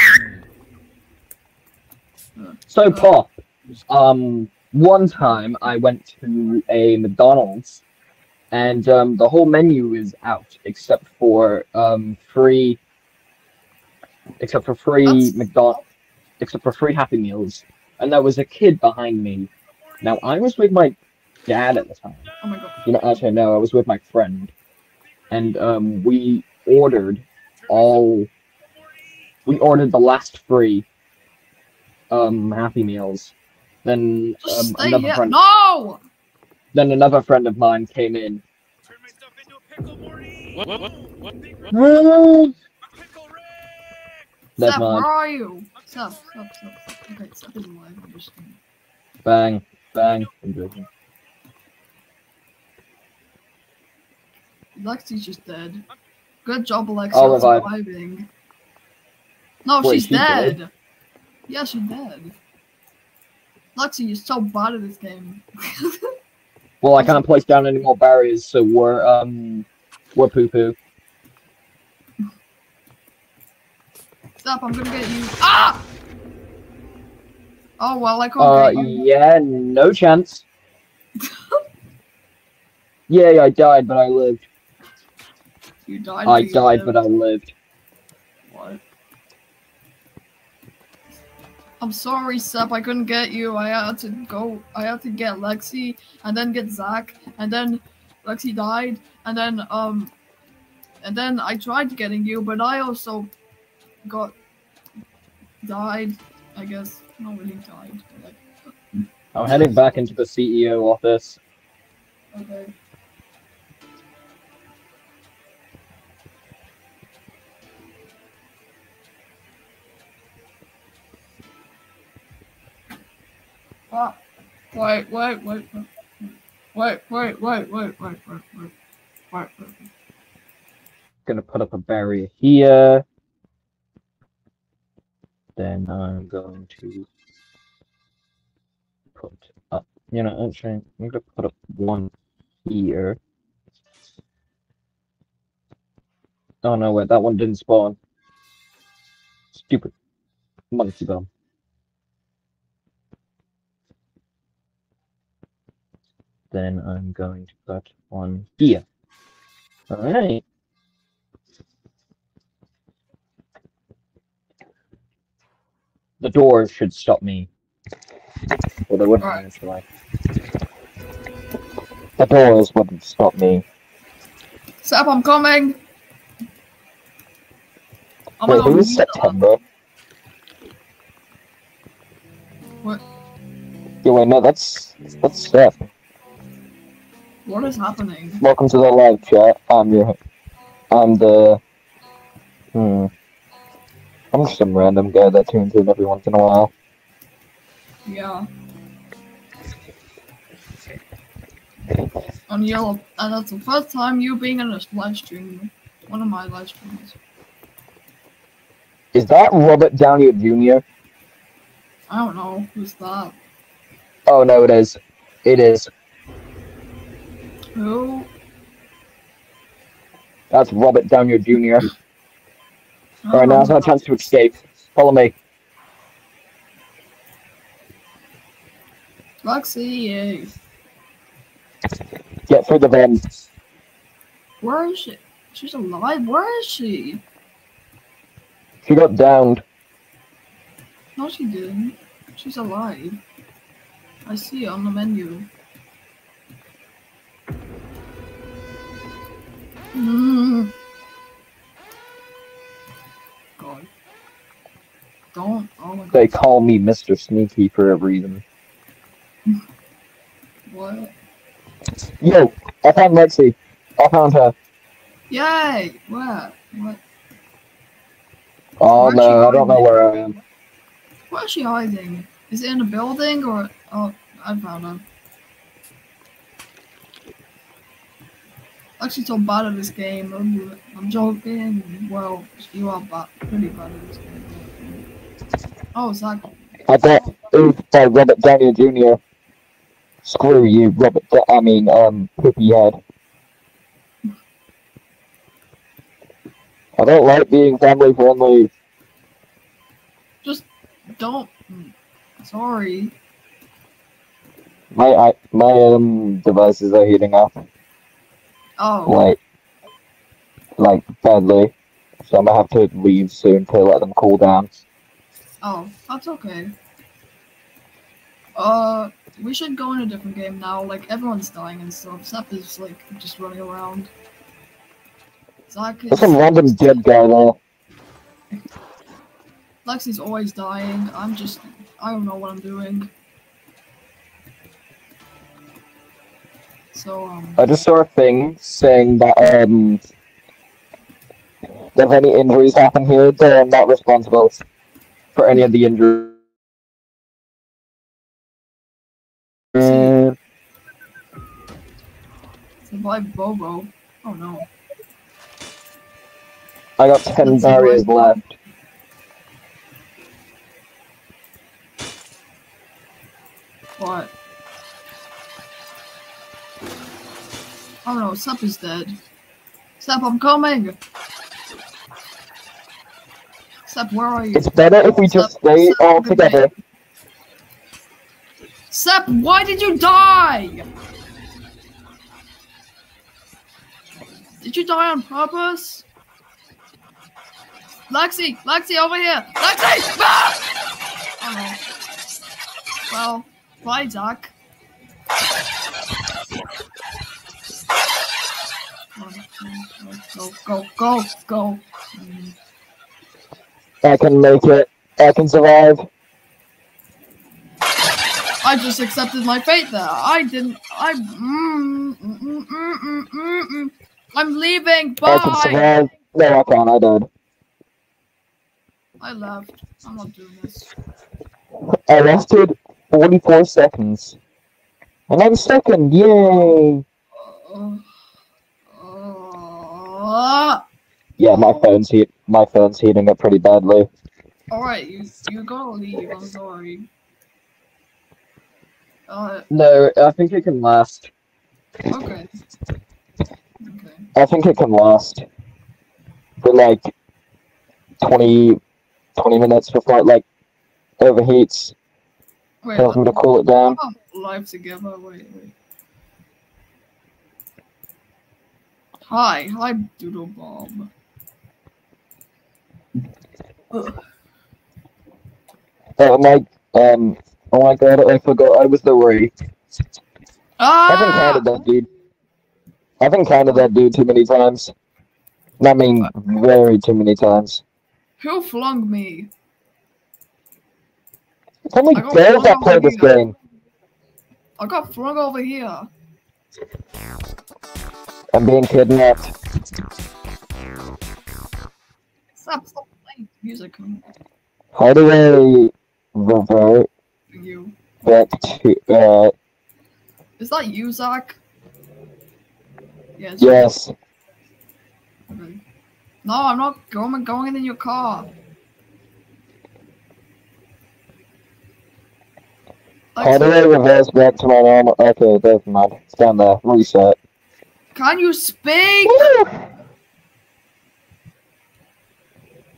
So, uh, Paul, um, one time I went to a McDonald's, and um, the whole menu is out except for um free, except for free That's- McDonald, except for free Happy Meals, and there was a kid behind me. Now I was with my dad at the time. Oh my god. You know, actually no, I was with my friend, and um, we ordered all. We ordered the last free um Happy Meals. Then um, another friend. No! Then another friend of mine came in. Turn myself into a pickle, Morty! What? What? What? What? Never Pickle Rick! Seth, mind. where are you? Seth, Seth, Seth, Seth. Okay, Seth is alive. I'm just. Bang, bang. I'm joking. Lexi's just dead. Good job, on revive. surviving. No, Wait, she's she's dead? dead. Yeah, she's dead. Lexi, you're so bad at this game. Well, I can't place down any more barriers, so we're um, we're poo poo. Stop, I'm gonna get you. Ah! Oh, well, I can't Uh, get you. yeah, no chance. Yay, I died, but I lived. You died. I you died, lived. but I lived. What? I'm sorry, Sep. I couldn't get you. I had to go. I had to get Lexi, and then get Zach, and then Lexi died, and then um, and then I tried getting you, but I also got died. I guess not really died. But like, I'm heading back into the CEO office. okay. Wait, wait, wait, wait, wait, wait, wait, wait, wait, wait, wait, wait, wait. Gonna put up a barrier here. Then I'm going to put up. You know, actually, I'm gonna put up one here. Oh no, wait, that one didn't spawn. Stupid monkey bum. Then I'm going to put one here. Alright. The doors should stop me. Well, they wouldn't Alright. actually. The doors wouldn't stop me. Sap, I'm coming. Oh Wait, who is September? What? Yeah, wait, no, that's that's Steph. What is happening? Welcome to the live chat. I'm your, I'm the, hmm. I'm just some random guy that tunes in every once in a while. Yeah. On yellow, and that's the first time you being in a live stream. One of my live streams. Is that Robert Downey Jr.? I don't know who's that. Oh no, it is. It is. Who? That's Robert Downey Jr. I Alright, now's my chance to escape. Follow me. Yay. Get through the vent. Where is she? She's alive. Where is she? She got downed. No, she didn't. She's alive. I see it on the menu. Mm. God. Don't. Oh my god. They call me Mr. Sneaky for a reason. What? Yo, I found Lexi. I found her. Yay! Where? What? Oh no, I don't know where I am. Where is she hiding? Is it in a building or? Oh, I found her. Actually, so bad at this game. I'm, I'm joking. Well, you are bad, pretty bad at this game. Oh, Zach. I got oofed by Robert Downey Jr. Screw you, Robert. I mean, um, poopy head. I don't like being family friendly. Just don't. Sorry. My I, my um devices are heating up Oh, like like badly, so I'm gonna have to leave soon to let them cool down. oh, that's okay. Uh, we should go in a different game now. Like everyone's dying and stuff. Seth is like just running around. Zach is. There's some random dead guy there. Lexi's always dying. I'm just. I don't know what I'm doing. So, um. I just saw a thing saying that um if any injuries happen here, they're not responsible for any of the injuries. Mm, Survive Bobo. Oh no. I got ten That's barriers left. What? Oh no, Sep is dead. Sep, I'm coming! Sep, where are you? It's better if we just stay stop all the together. Sep, why did you die? Did you die on purpose? Lexi! Lexi, over here! Lexi! Ah! Oh. Well, bye, Zach. Go, go, go, go. Mm. I can make it. I can survive. I just accepted my fate there. I didn't. I. Mm, mm, mm, mm, mm, mm, mm. I'm leaving. Bye. I can survive. No, I can't. I died. I left. I'm not doing this. I lasted 44 seconds. And I'm second. Yay! Uh, Yeah, my phone's heat. My phone's heating up pretty badly. all right, you you gotta leave. I'm sorry. Uh, No, I think it can last. okay. Okay. I think it can last for like 20, 20 minutes before it like overheats. Wait. Tells me to cool it down. Live together. Wait, wait. Hi, hi, Doodle Bob. Oh my, um, oh my god, I forgot I was the. I haven't Ah! counted that dude. I haven't counted that dude too many times. I mean, very too many times. Who flung me? How many I that one play this game? I got flung over here. I'm being kidnapped. Stop, stop playing music. How do I revert you. back to, uh, Is that you, Zach? Yes. yes. No, I'm not going. Going in your car. How do I reverse back to my normal? Okay, there's mind. It's down there. Reset. Can you speak?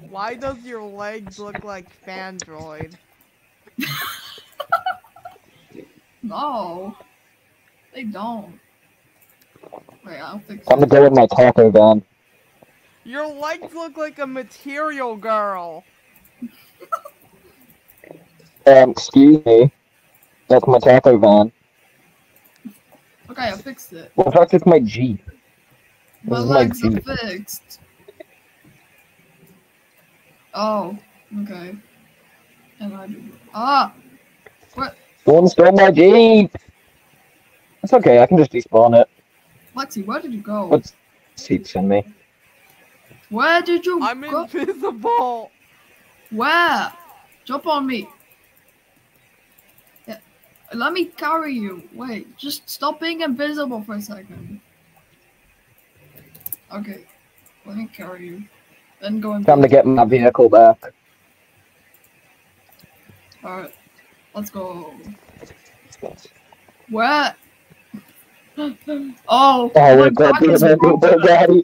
Why does your legs look like Fandroid? No, they don't. Wait, I'll fix I'm it. gonna go with my taco van. Your legs look like a material girl. Um, excuse me. That's my taco van. Okay, I fixed it. Well, in fact, it's my Jeep. My This my legs are Jeep. fixed. Oh, okay. And I do. Ah, Someone stole my Jeep! It's okay, I can just despawn it. Lexi, where did you go? What's seats in me? Where did you I'm go? invisible. Where? Jump on me. Let me carry you. Wait, just stop being invisible for a second. Okay. Let me carry you. Then go Time to get my vehicle back. Alright. Let's go. Where? Oh, Oh, my back is broken.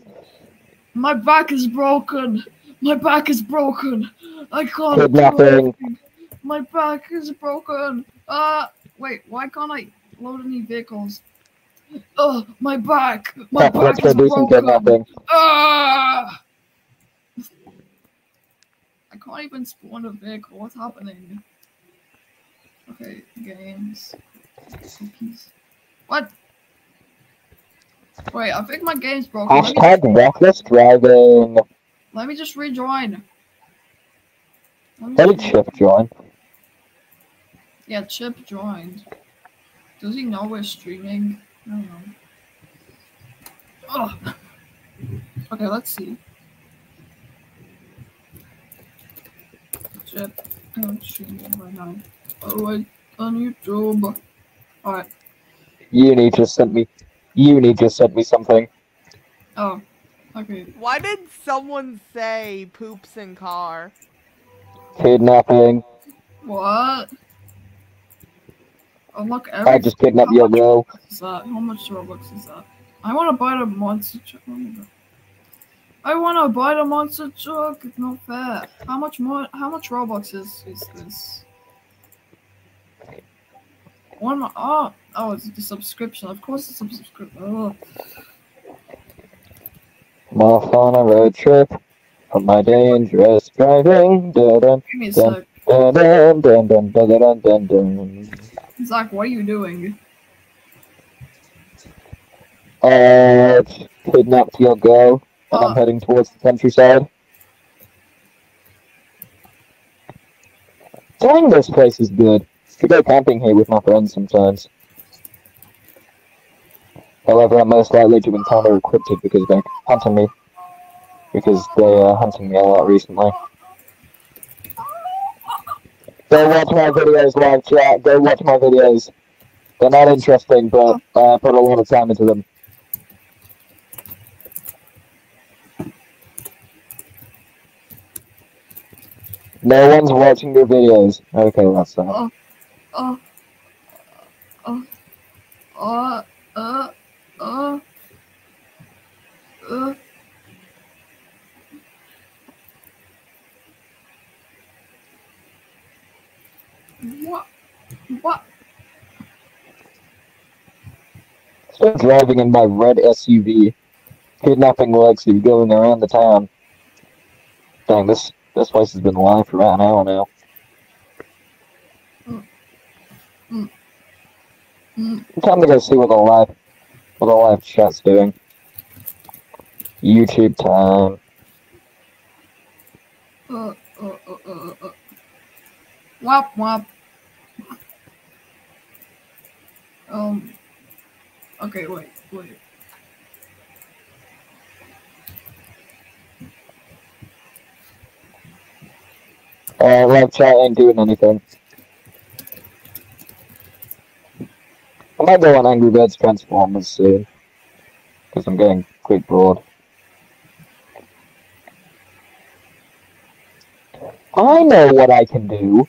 My back is broken. My back is broken. I can't do Kidnapping. My back is broken. Uh, wait, why can't I load any vehicles? Oh, my back. My back is broken. Ah! I can't even spawn a vehicle. What's happening? Okay, games. Cookies. What? Wait, I think my game's broken. Hashtag reckless driving. let me just rejoin. Let me just- Chip join? Yeah, Chip joined. Does he know we're streaming? I don't know. Ugh. Okay, let's see. Chip, I'm streaming right now. Oh, wait, on YouTube. Alright. Uni just sent me. Uni just sent me something. Oh, okay. Why did someone say poops in car? Kidnapping. What? I just picked up I just kidnapped your girl. Is that? How much Robux is that? I want to buy the monster truck. Oh I want to buy the monster truck. It's not fair. How much more? How much Robux is is this? One more. Oh, oh, it's the subscription. Of course, it's a subscription. Oh. I'm off on a road trip on my dangerous driving. Dun, dun, Give me a sec. Zach, what are you doing? Uh, kidnapped your girl, and Uh, I'm heading towards the countryside. Dang, this place is good. Could go camping here with my friends sometimes. However, I'm most likely to encounter a cryptid because they're hunting me. Because they are hunting me a lot recently. Go watch my videos, live chat. Go watch my videos. They're not interesting, but I put a lot of time into them. No one's watching your videos. Okay, that's that. Oh, oh, oh, uh, uh, uh, uh. What? What? Still driving in my red SUV. kidnapping Lexi, going around the town. Dang, this this place has been live for about an hour now. Mm, Time to go see what the live what the live chat's doing. YouTube time. uh, uh, uh, Wop wop. Um. Okay, wait, wait. Uh, live chat ain't doing anything. I might go on Angry Birds Transformers soon. Because I'm getting quick bored. I know what I can do.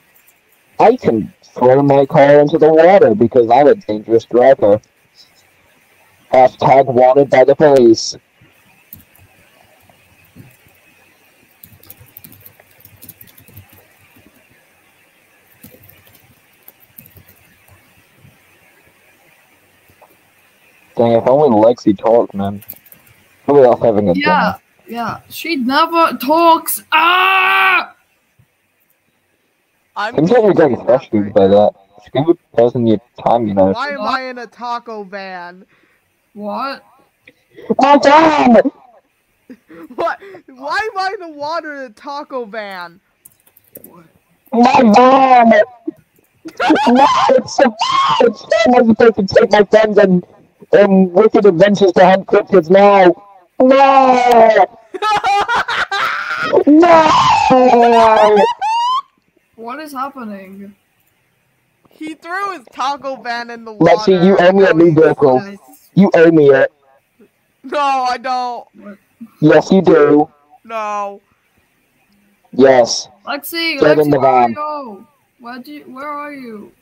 I can throw my car into the water because I'm a dangerous driver. Hashtag wanted by the police. Dang, if only Lexi talked, man. Be off having a Yeah, yeah. She never talks. Ah! I'm Seems like you're getting frustrated by that. Just give a person your time, you know. Why am I in a taco van? What? My time! What? Why am I in the water in a taco van? What? My mom! no, it's so it's I'm supposed to take my friends on um, wicked adventures to hunt cryptids now. No! No! What is happening? he threw his taco van in the water. Lexi, you owe me a new vehicle. Guys, You owe me it. No, I don't. what? Yes, you do. No. Yes. Lexi, Get in Lexi, the where are you? Where do you, where are you?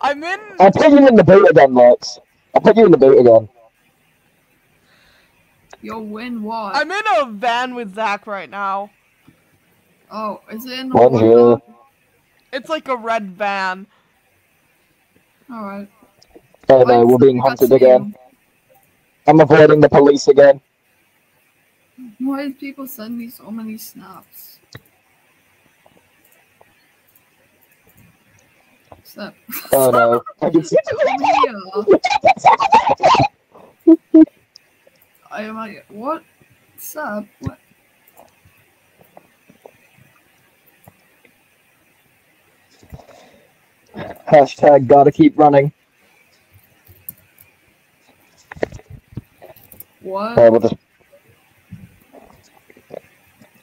I'm in. I'll put you in the boat again, Lex. I'll put you in the boat again. Yo, win what? I'm in a van with Zach right now. oh, is it in the Bonjour. water? It's like a red van. Alright. Oh no, we're being hunted again. I'm avoiding the police again. Why do people send me so many snaps? Except Oh no. I can see Mia. I am I what? Sap? What? Hashtag gotta keep running. What? Uh, we'll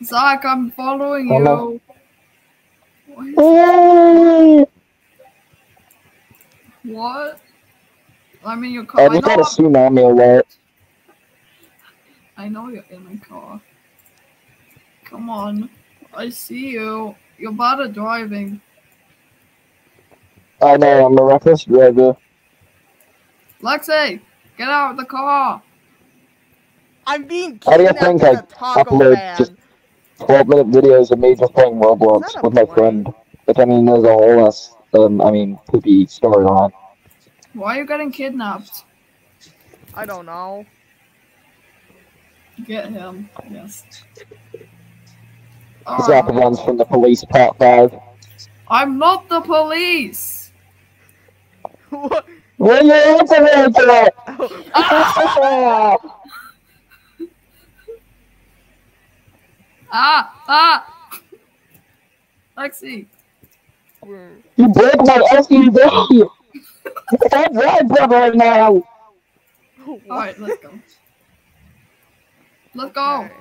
Zach, I'm following Oh, you. no. What? I'm in your car. I I just got a know, tsunami alert. I know you're in my car. Come on. I see you. You're bad at driving. I know, I'm a reckless driver. Lexi, get out of the car. I'm being How do you think in I a taco upload van. just 12 minute videos of me just playing Roblox that a with my plane? friend? Which I mean, there's a whole less, um, I mean, poopy storyline. Why are you getting kidnapped? I don't know. Get him. Yes. Zach Alright. runs from the police, part 5. I'm not the police. What? Will you answer me to it? Ah! Ah! Lexi. You broke my SUV! I can't drive proper right now! Alright, let's go. Let's go. Okay.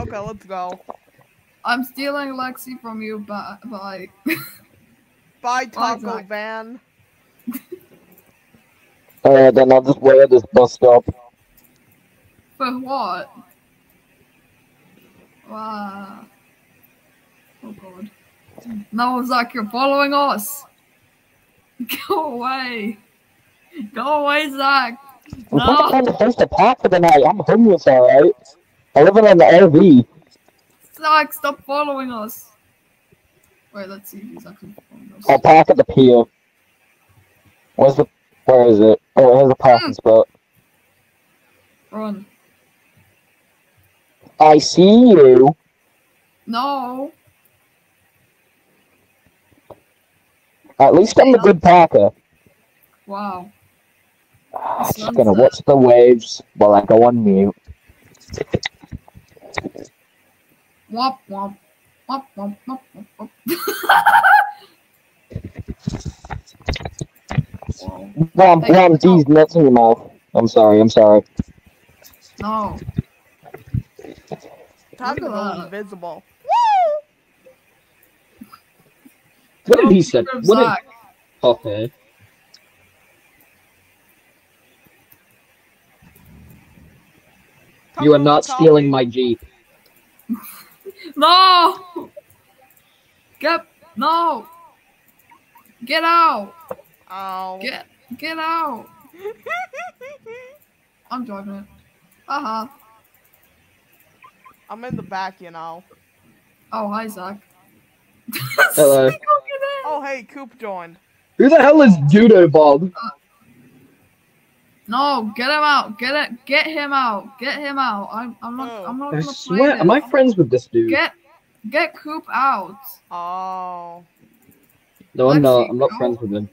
Okay, let's go. I'm stealing Lexi from you by, by Bye, taco Zach. van. Alright, then I'll just wait at this bus stop. for what? Wow. Oh god. No, Zach, you're following us. Go away. Go away, Zach. I'm trying to find a park for the night. I'm homeless, alright? I live in an RV. Zach, stop following us. Wait, let's see if he's actually following us. I'll park at the pier. Where's the... Where is it? Oh, here's a parking spot. Run. I see you. No. At least I'm a good parker. Wow. Ah, I'm just gonna watch the waves while I go on mute. Womp womp. Womp womp womp womp womp. Whoa. Womp Hey, no. these nuts in your mouth. I'm sorry, I'm sorry. No. Time to Look at go invisible. What did he say? What did Zach. Okay. Time You are not for stealing my coffee. Jeep. No! Get no! Get out! Ow. Get get out! I'm driving it. Uh-huh. I'm in the back, you know. Oh, hi, Zach. Hello. Look at it. Oh, hey, Coop joined. Who the hell is Judo Bob? No, get him out. Get it. Get him out. Get him out. I'm. I'm not. Oh. I'm not I gonna play swear, this. am I friends with this dude? Get. Get Coop out. Oh. no, I'm Lexi, not. I'm not go. friends with him.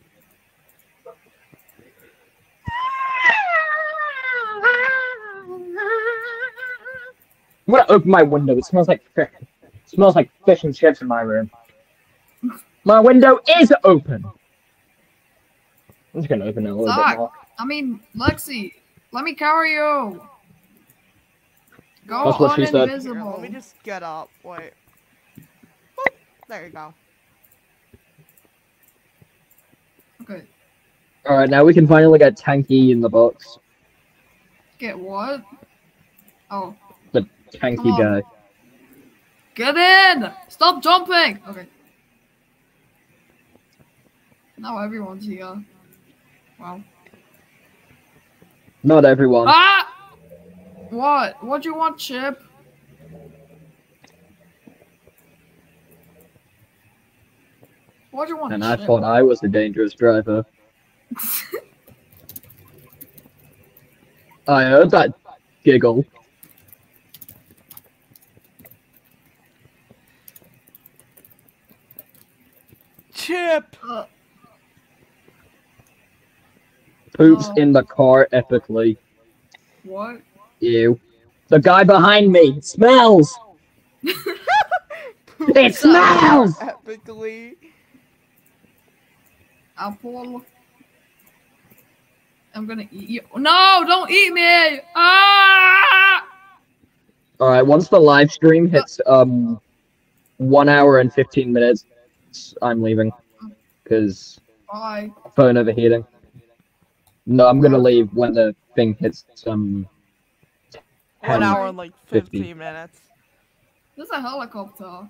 I'm gonna open my window. It smells like fish. It smells like fish and chips in my room. My window is open. I'm just gonna open it a little Zach. bit more. I mean, Lexi, let me carry you. Go That's what on she said. Here, invisible. let me just get up. Wait. Boop. There you go. Okay. All right, now we can finally get Tanky in the box. Get what? Oh, Tanky guy. get in! Stop jumping. Okay. Now everyone's here. Wow. Not everyone. Ah! What? What do you want, Chip? What do you want, and I Chip? thought I was a dangerous driver. I heard that giggle. Chip! Uh, Poops Oh. in the car epically. what? Ew. The guy behind me smells. It smells. Epically. Apple. I'm gonna eat you. No, don't eat me! Ah! All right. Once the live stream hits um one hour and fifteen minutes, I'm leaving because Bye. phone overheating. No, I'm gonna leave when the thing hits um. One hour and like 50. 15 minutes. There's a helicopter.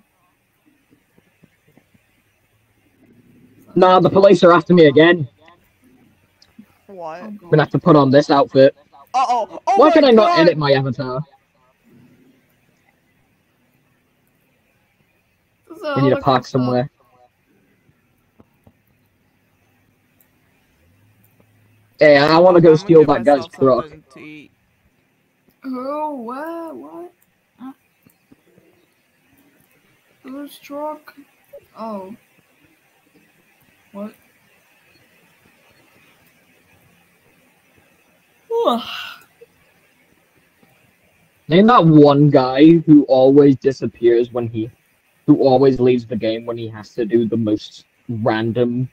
Nah, the police are after me again. What? Oh, I'm gonna have to put on this outfit. Uh oh. Oh Why can I not God! edit my avatar? There's a We need to park somewhere. Hey, I want to go I'm steal that guy's myself truck. something to. Who? Where? What? Huh? Whose truck? Oh. What? Ugh. Name that one guy who always disappears when he, who always leaves the game when he has to do the most random,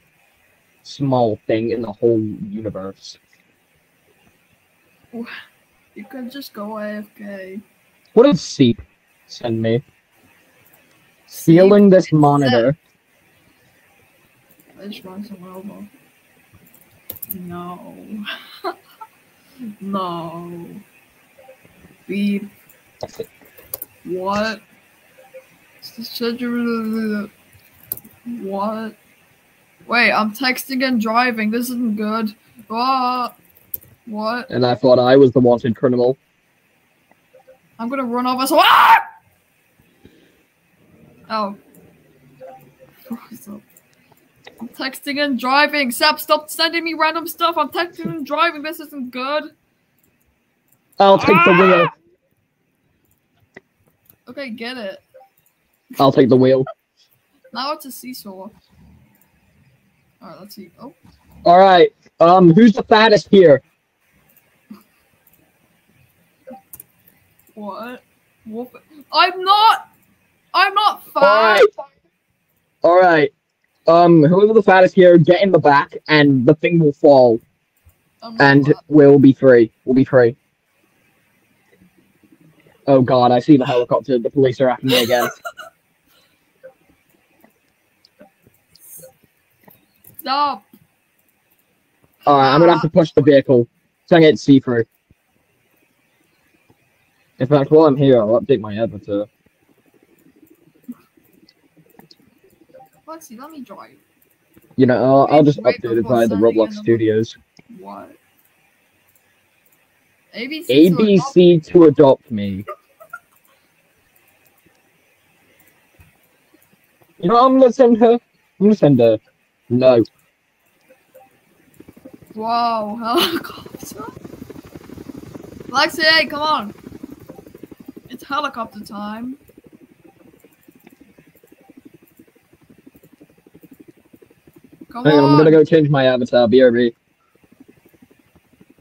small thing in the whole universe. You could just go AFK. What did Seep send me? Stealing this monitor. I just run someone over. No. no. Beep. What? What? Wait, I'm texting and driving. This isn't good. What? What? And I thought I was the wanted criminal. I'm gonna run over. So ah! Oh. I'm texting and driving. Sap, stop sending me random stuff. I'm texting and driving. This isn't good. I'll take the wheel. Okay, get it. I'll take the wheel. Now it's a seesaw. Alright, let's see. Oh, All right. Um, who's the fattest here? what? I'm not! I'm not fat! right. All right. Um, whoever the fattest here, get in the back, and the thing will fall, and fat. we'll be free. We'll be free. Oh God, I see the helicopter. The police are after me again. Stop! All right, I'm gonna have to push the vehicle I can get see through. In fact, while I'm here, I'll update my avatar. Lexi, let me drive. You know, I'll, I'll just update it via the Roblox Studios. What? ABC. to adopt- to adopt me. You know, what I'm gonna send her. I'm gonna send her. No. Whoa, helicopter. Lexi, come on. It's helicopter time. Come Hang on, I'm gonna go change my avatar. BRB.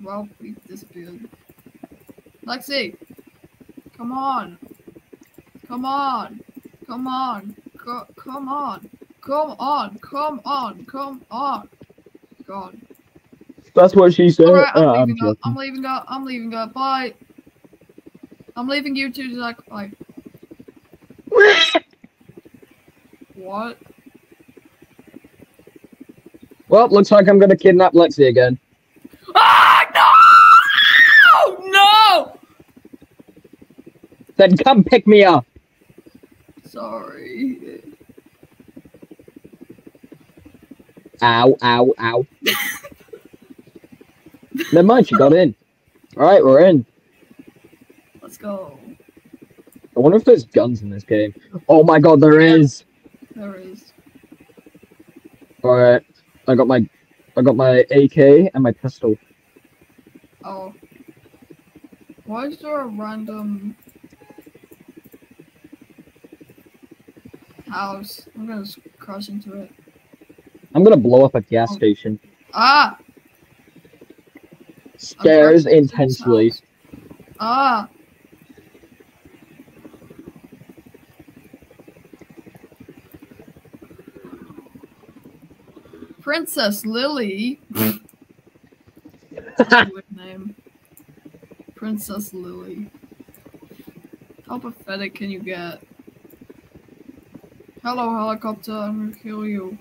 Well, we disappeared. Lexi, come on. Come on. Come on. Co- come on. Come on. Come on. Come on. God. That's what she said. Alright, I'm Oh, I'm leaving up. I'm leaving up. I'm leaving up. Bye. I'm leaving you two, Zach. Bye. What? Well, looks like I'm gonna kidnap Lexi again. Ah, no! No! Then come pick me up. Sorry. Ow, ow, ow. Never mind, she got in. Alright, we're in. Let's go. I wonder if there's guns in this game. Oh my god, there is. There is. Alright. I got my I got my AK and my pistol. Oh. Why is there a random house? I'm gonna crash into it. I'm gonna blow up a gas Oh. station. Ah! I'm Scares crashing into this intensely. Ah! Princess Lily. That's weird name. Princess Lily. How pathetic can you get? Hello, helicopter. I'm gonna kill you.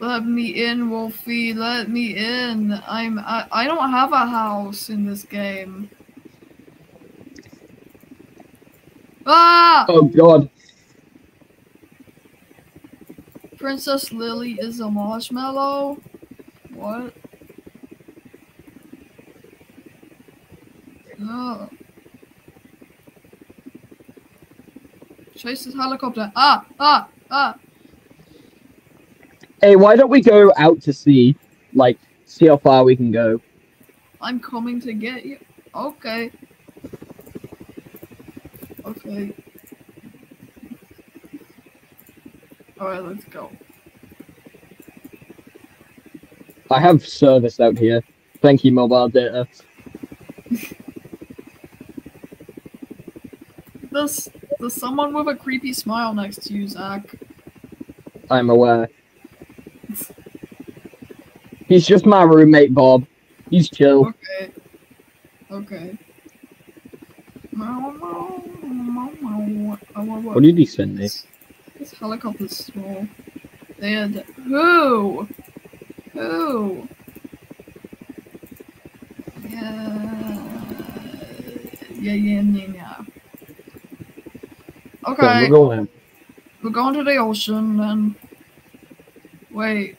Let me in, Wolfie. Let me in. I'm. I, I don't have a house in this game. Ah! Oh god. Princess Lily is a marshmallow? What? Oh. Chase this helicopter. Ah! Ah! Ah! Hey, why don't we go out to sea? Like, see how far we can go. I'm coming to get you. Okay. Okay. Alright, let's go. I have service out here. Thank you, mobile data. There's, there's someone with a creepy smile next to you, Zach. I'm aware. He's just my roommate, Bob. He's chill. Okay. Okay. What did he send me? This helicopter's small. They had who? Who? Yeah. Yeah, yeah, yeah, yeah. Okay, Okay, we're going we're going to the ocean and wait,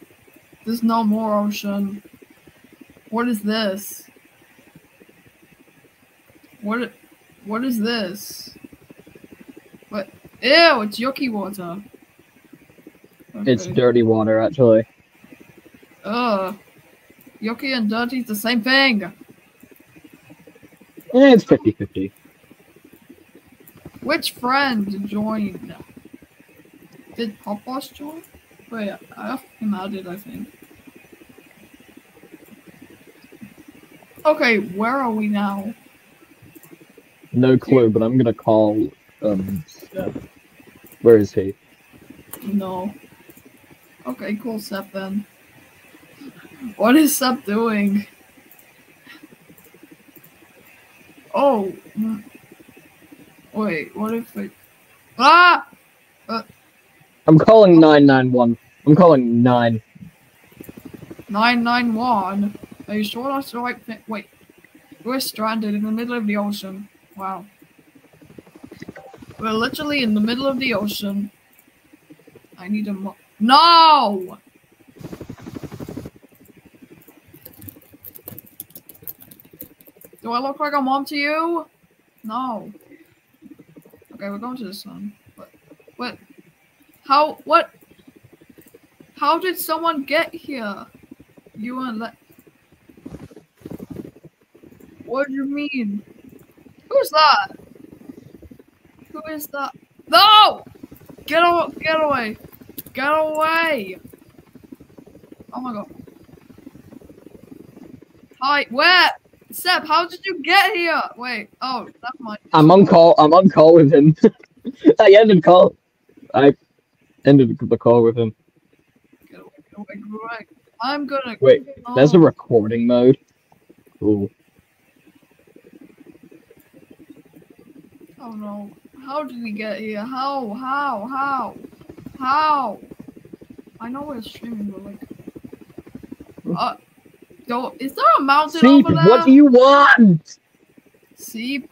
there's no more ocean. What is this? What what is this? What ew, it's yucky water. It's dirty water, actually. Ugh. Yucky and dirty is the same thing. Eh, it's 50-50. Which friend joined? Did Popos join? Wait, I added, I think. Okay, where are we now? No clue, but I'm gonna call. Um, where is he? No. Okay, cool, Sep then. What is Sep doing? Oh. mm. Wait, what if it. Ah! I'm calling nine nine one. I'm calling nine. 991? Are you sure that's the right thing? Wait. We're stranded in the middle of the ocean. Wow. We're literally in the middle of the ocean. I need a mo- No! Do I look like a mom to you? No. Okay, we're going to the sun. What? What? How? What? How did someone get here? You weren't let. What do you mean? Who's that? Who is that? No! Get away! Get away! Get away! Oh my god. Hi, where? Seb, how did you get here? Wait, oh, never mind. I'm on call. I'm on call with him. I ended call. I ended the call with him. Get away, get away, get away. I'm gonna. Wait, There's a recording mode. Ooh. Oh no. How did we get here? How? How? How? How? I know we're streaming, but like. Uh, do is there a mountain Seep, over there? what do you want? Seep.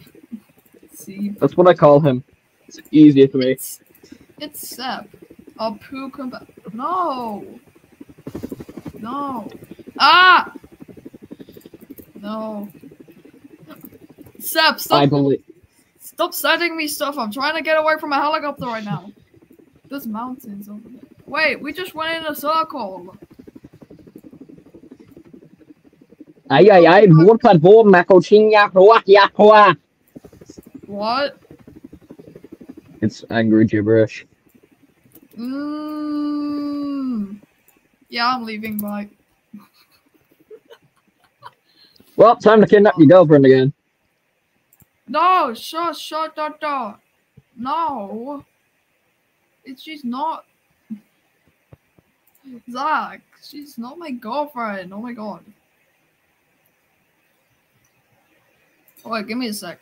Seep. That's what I call him. It's easier for me. It's it's Sep. A poo combat. No. No. Ah. No. Sep, I stop! believe. Stop sending me stuff. I'm trying to get away from a helicopter right now. There's mountains over there. Wait, we just went in a circle. Ai, por favor, ma coxinha roa ya roa. What? It's angry gibberish. Mmm. Yeah, I'm leaving. Mike. Well, time to kidnap your girlfriend again. No, shut, shut that door. No. It's she's not. Zach, she's not my girlfriend. Oh my god. Oh, wait, give me a sec.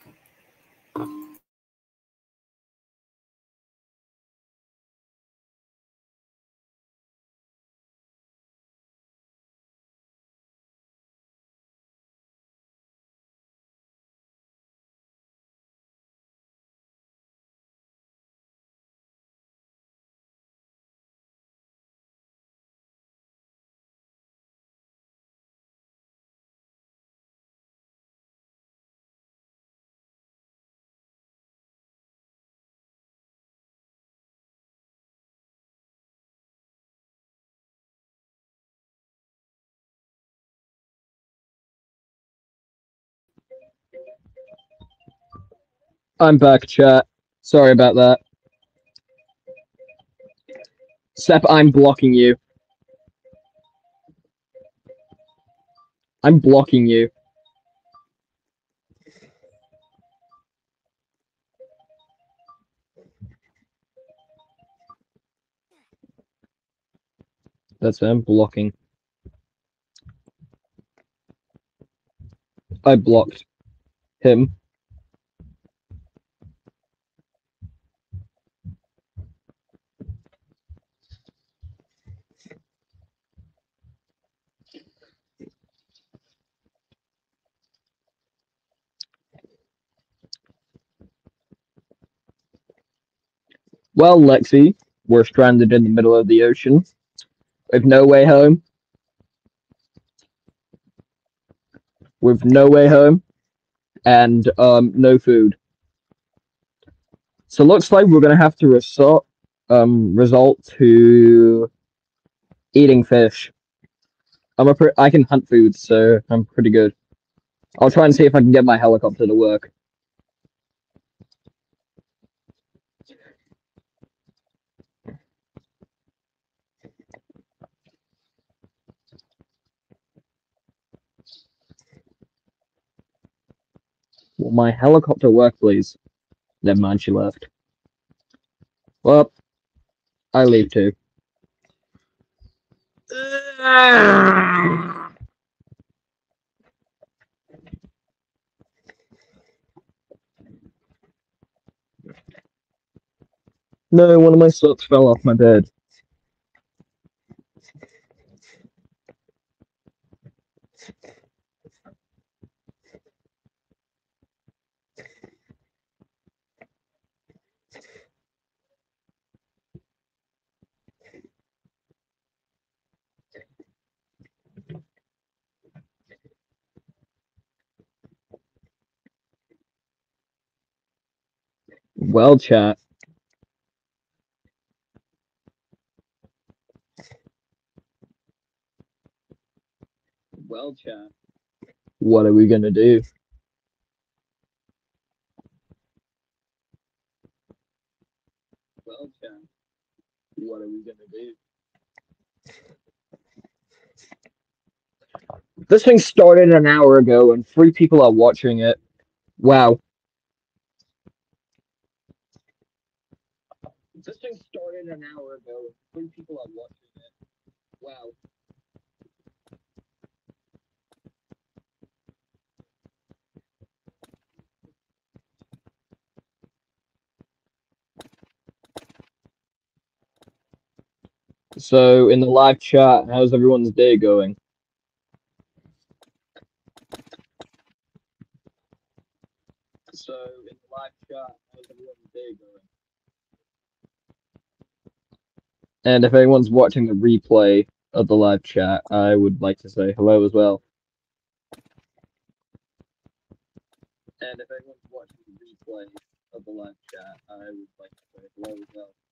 I'm back, chat. Sorry about that. Step, I'm blocking you. I'm blocking you. That's it, I'm blocking. I blocked him. Well, Lexi, we're stranded in the middle of the ocean with no way home. With no way home and um, no food. So looks like we're gonna have to resort um result to eating fish. I'm a I can hunt food, so I'm pretty good. I'll try and see if I can get my helicopter to work. My helicopter work, please? Never mind, she left. Well, I leave too. No, one of my socks fell off my bed. Well, chat. Well, chat. What are we gonna do? Well, chat. What are we gonna do? This thing started an hour ago and three people are watching it. Wow. This thing started an hour ago three people are watching it. Wow. So, in the live chat, how's everyone's day going? So, in the live chat, how's everyone's day going? And if anyone's watching the replay of the live chat, I would like to say hello as well. And if anyone's watching the replay of the live chat, I would like to say hello as well.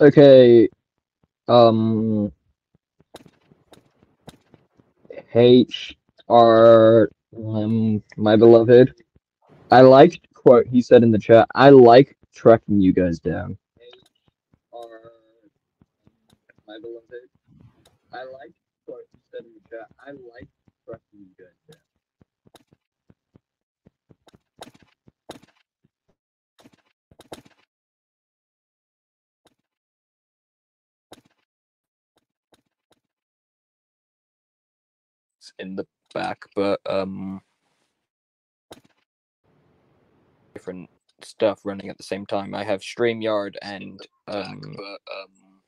Okay. Um. H R um my beloved. I liked quote he said in the chat. I like tracking you guys down. My beloved. I like quote he said in the chat. I like tracking you guys down. In the back, but um, different stuff running at the same time. I have Streamyard and um, but um,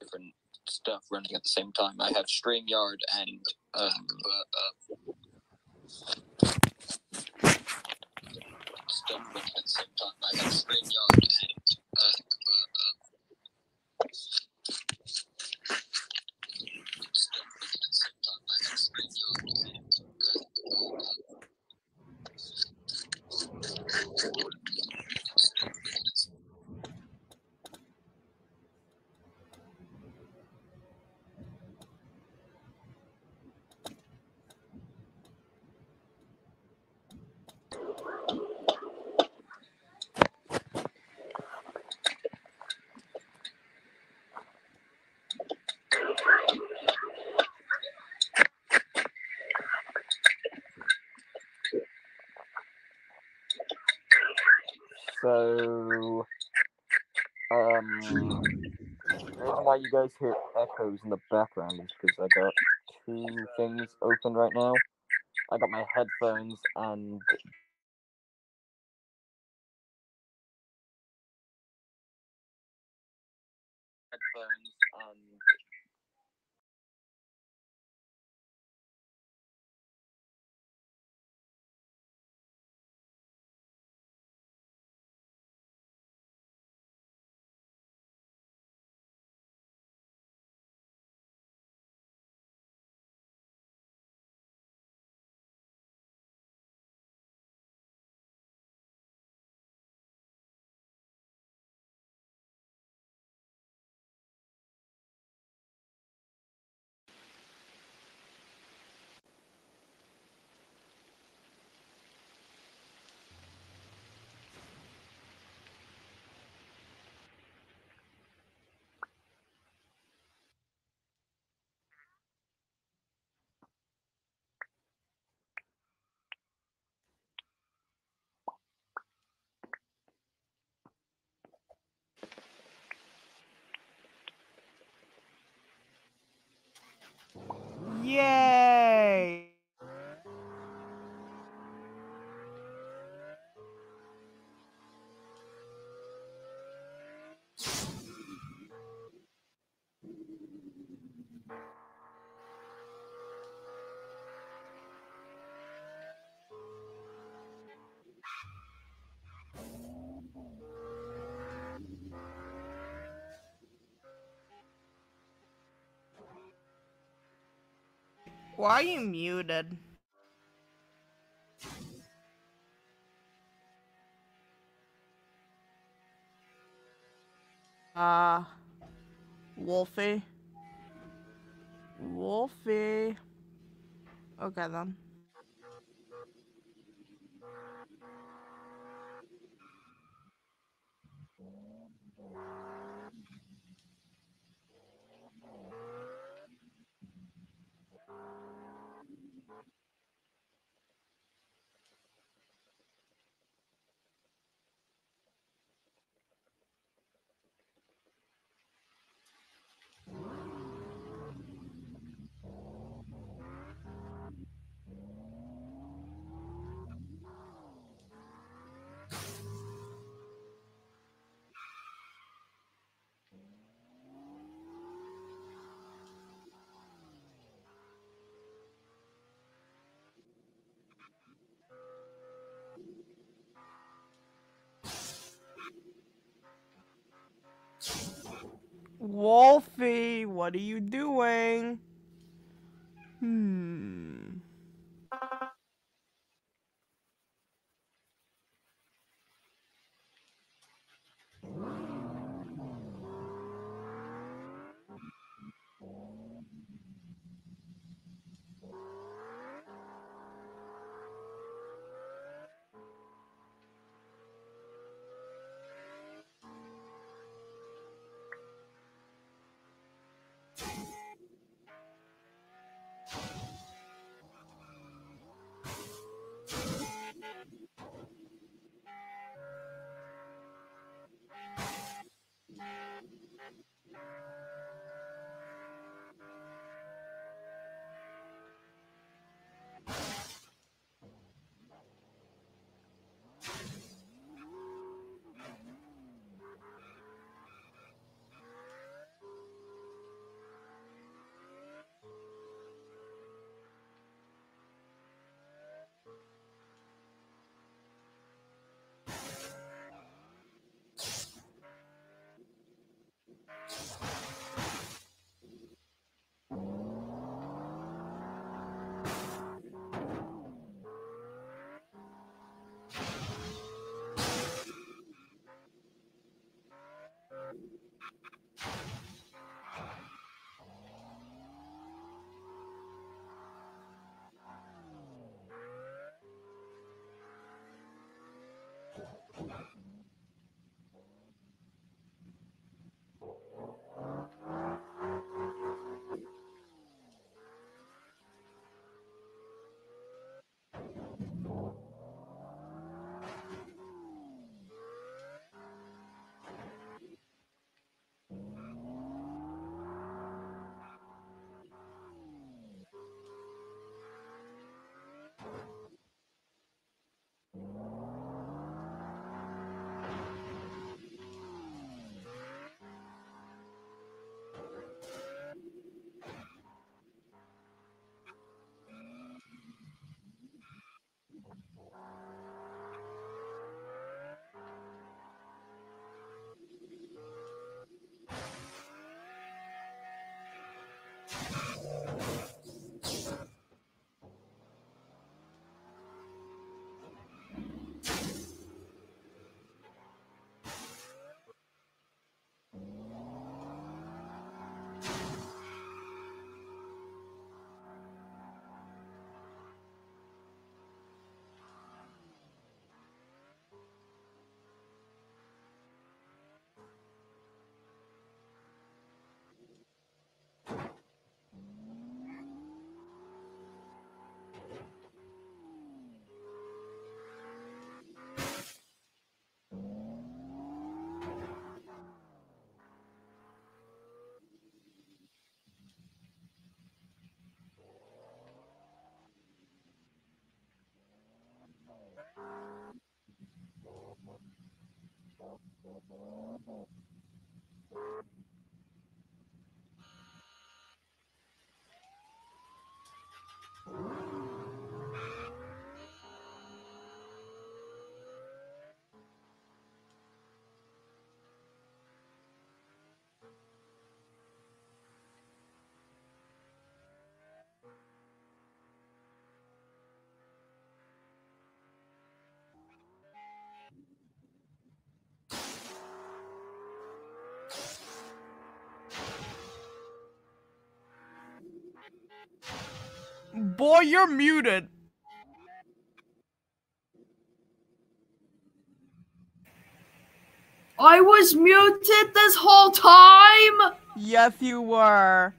different stuff running at the same time. I have Streamyard and um, but um, stuff running at the same time. I have Streamyard and but um, Thank you. You guys hear echoes in the background is because I got two things open right now. I got my headphones and Yeah. Why are you muted? Uh, Wolfie. Wolfie. Okay then. Wolfie, what are you doing? Hmm. Boy, you're muted. I was muted this whole time. Yes, you were.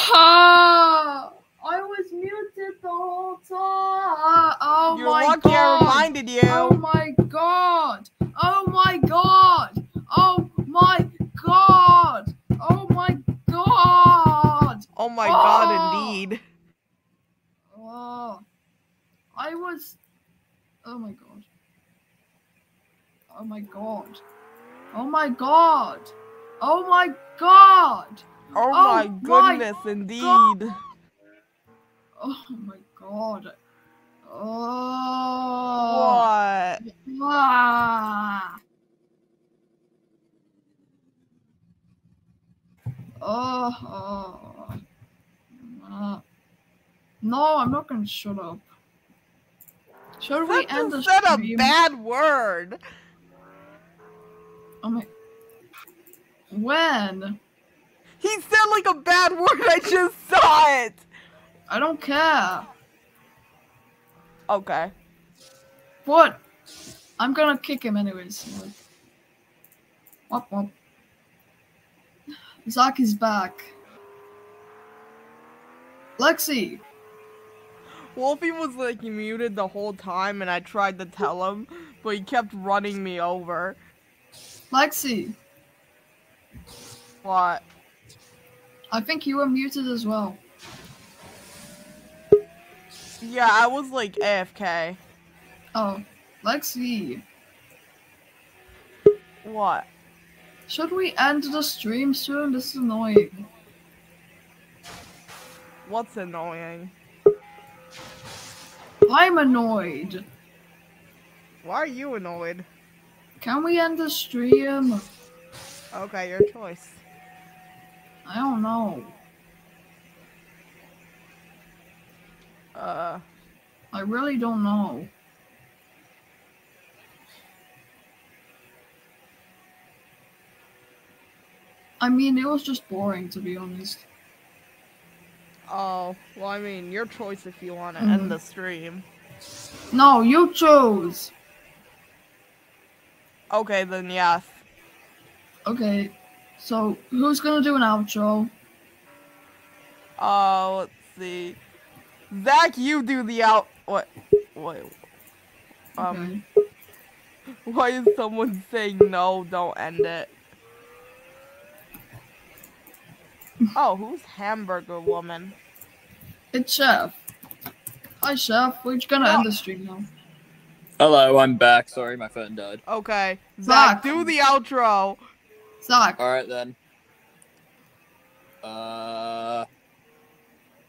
Ah! I was muted the whole time. Oh you're my lucky I god. reminded you. Oh my god. Oh my god. Oh my god. Oh my god, indeed. Oh. I was. Oh my god. Oh my god. Oh my god. Oh my god. Oh, Oh my my goodness, indeed. Oh my god. Oh. What? Ah. Oh. oh. Uh, no, I'm not gonna shut up. Should we That end the said a bad word. Oh my. When? He said like a bad word. I just saw it. I don't care. Okay. What? I'm gonna kick him anyways. Like, wop wop. Zach is back. Lexi, Wolfy was like muted the whole time, and I tried to tell him, but he kept running me over. Lexi, What? I think you were muted as well. Yeah, I was like AFK. Oh, Lexi, What? should we end the stream soon? This is annoying. What's annoying? I'm annoyed. Why are you annoyed? Can we end the stream? Okay, your choice. I don't know. Uh, I really don't know. I mean, it was just boring to be honest. Oh, well, I mean, your choice if you want to Mhm. end the stream. No, you chose. Okay, then yes. Okay, so who's gonna do an outro? Uh, let's see. Zach, you do the out. What? Wait. Um, Okay. why is someone saying no? Don't end it. Oh, who's Hamburger Woman? It's Chef. Hi, Chef. We're just gonna end the stream now. Hello, I'm back. Sorry, my phone died. Okay, Zach, Zach. do the outro. Zach, All right then. Uh.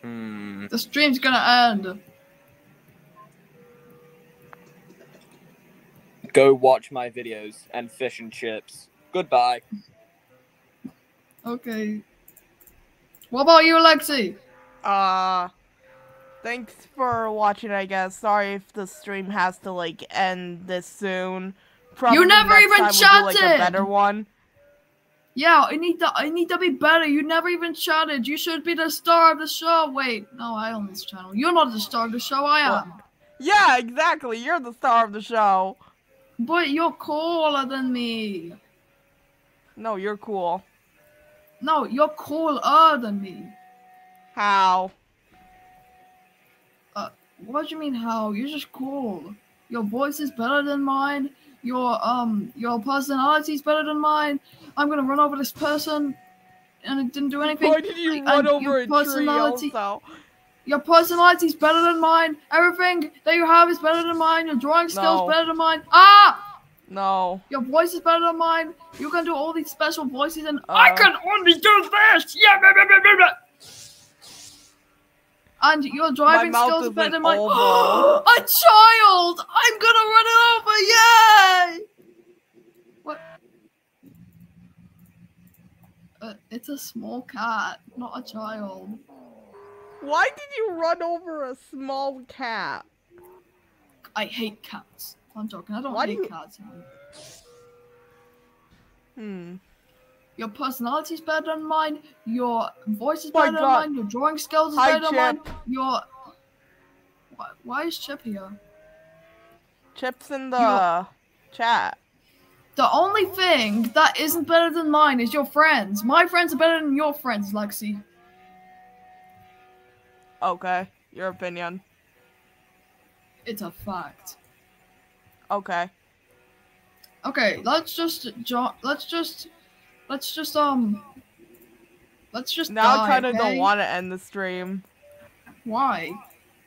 Hmm. the stream's gonna end. Go watch my videos and fish and chips. Goodbye. Okay. What about you, Lexi? Uh, thanks for watching. I guess. Sorry if the stream has to like end this soon. Probably never even time we'll do, like, a chatted! better one. Yeah, I need to. I need to be better. You never even chatted. You should be the star of the show. Wait, no, I own this channel. You're not the star of the show. I am. Yeah, exactly. You're the star of the show. But you're cooler than me. No, you're cool. No, you're cooler than me. How? What do you mean how? You're just cool. Your voice is better than mine. Your um your personality is better than mine. I'm gonna run over this person and it didn't do anything. Why did you And run your over a tree personality- also? Your personality is better than mine. Everything that you have is better than mine. Your drawing skills No. better than mine. Ah! No. Your voice is better than mine. You can do all these special voices, and I Uh. can only do this. Yeah, blah, blah, blah, blah. And your driving skills are better than mine. a child! I'm gonna run it over! Yay! What? Uh, it's a small cat, not a child. Why did you run over a small cat? I hate cats. I'm joking. I don't Why do you- cats. man. Hmm. Your personality is better than mine. Your voice is better than mine. Your drawing skills is Hi, better than mine. Your why, why is Chip here? Chips in the chat. The only thing that isn't better than mine is your friends. My friends are better than your friends, Lexi. Okay. Your opinion. It's a fact. Okay. Okay, let's just jo- let's just let's just um let's just Now die, I kind of okay? don't want to end the stream. Why?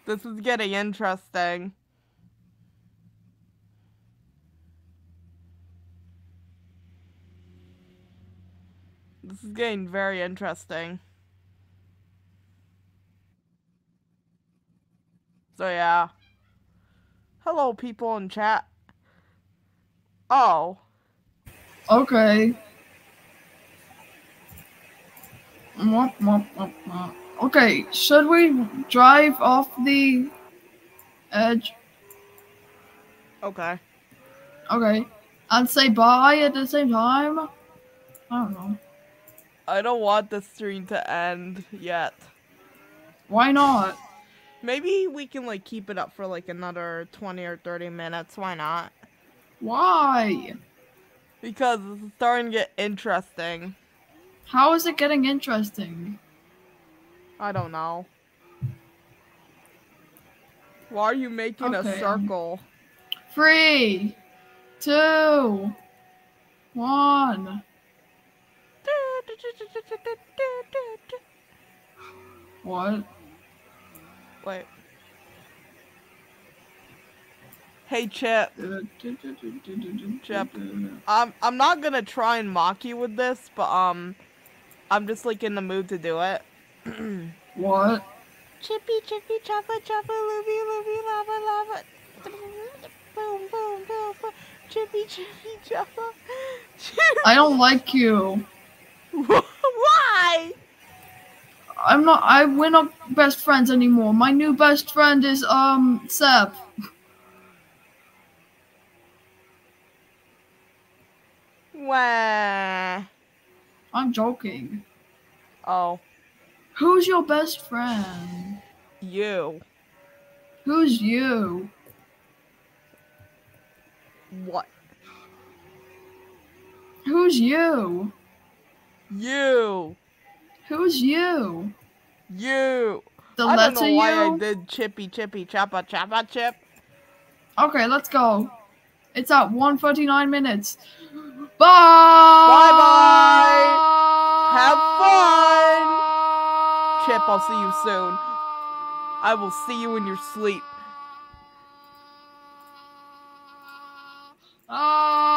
This is getting interesting. This is getting very interesting. So yeah. Hello people in chat. Oh. Okay. Okay, should we drive off the edge? Okay. Okay. And say bye at the same time? I don't know. I don't want the stream to end yet. Why not? Maybe we can like keep it up for like another 20 or 30 minutes. Why not? Why? Because it's starting to get interesting. How is it getting interesting? I don't know. Why are you making Okay, a circle? Three, two, one. What? Wait. Hey Chip, Chip. I'm I'm not gonna try and mock you with this, but um, I'm just like in the mood to do it. What? Chippy, chippy, choppa, choppa, loopy, loopy, lava, lava. Boom, boom, boom, boom. Chippy, chippy, choppa. I don't like you. Why? I'm not. I we're not best friends anymore. My new best friend is um Seb. Wah. I'm joking. Oh, Who's your best friend? you. Who's you? What? Who's you? You. Who's you? You. The I don't know why I did chippy, chippy, choppa, choppa, chip. Okay, let's go. It's at 139 minutes. Bye. Bye bye. Have fun. Chip, I'll see you soon. I will see you in your sleep. Ah. Uh...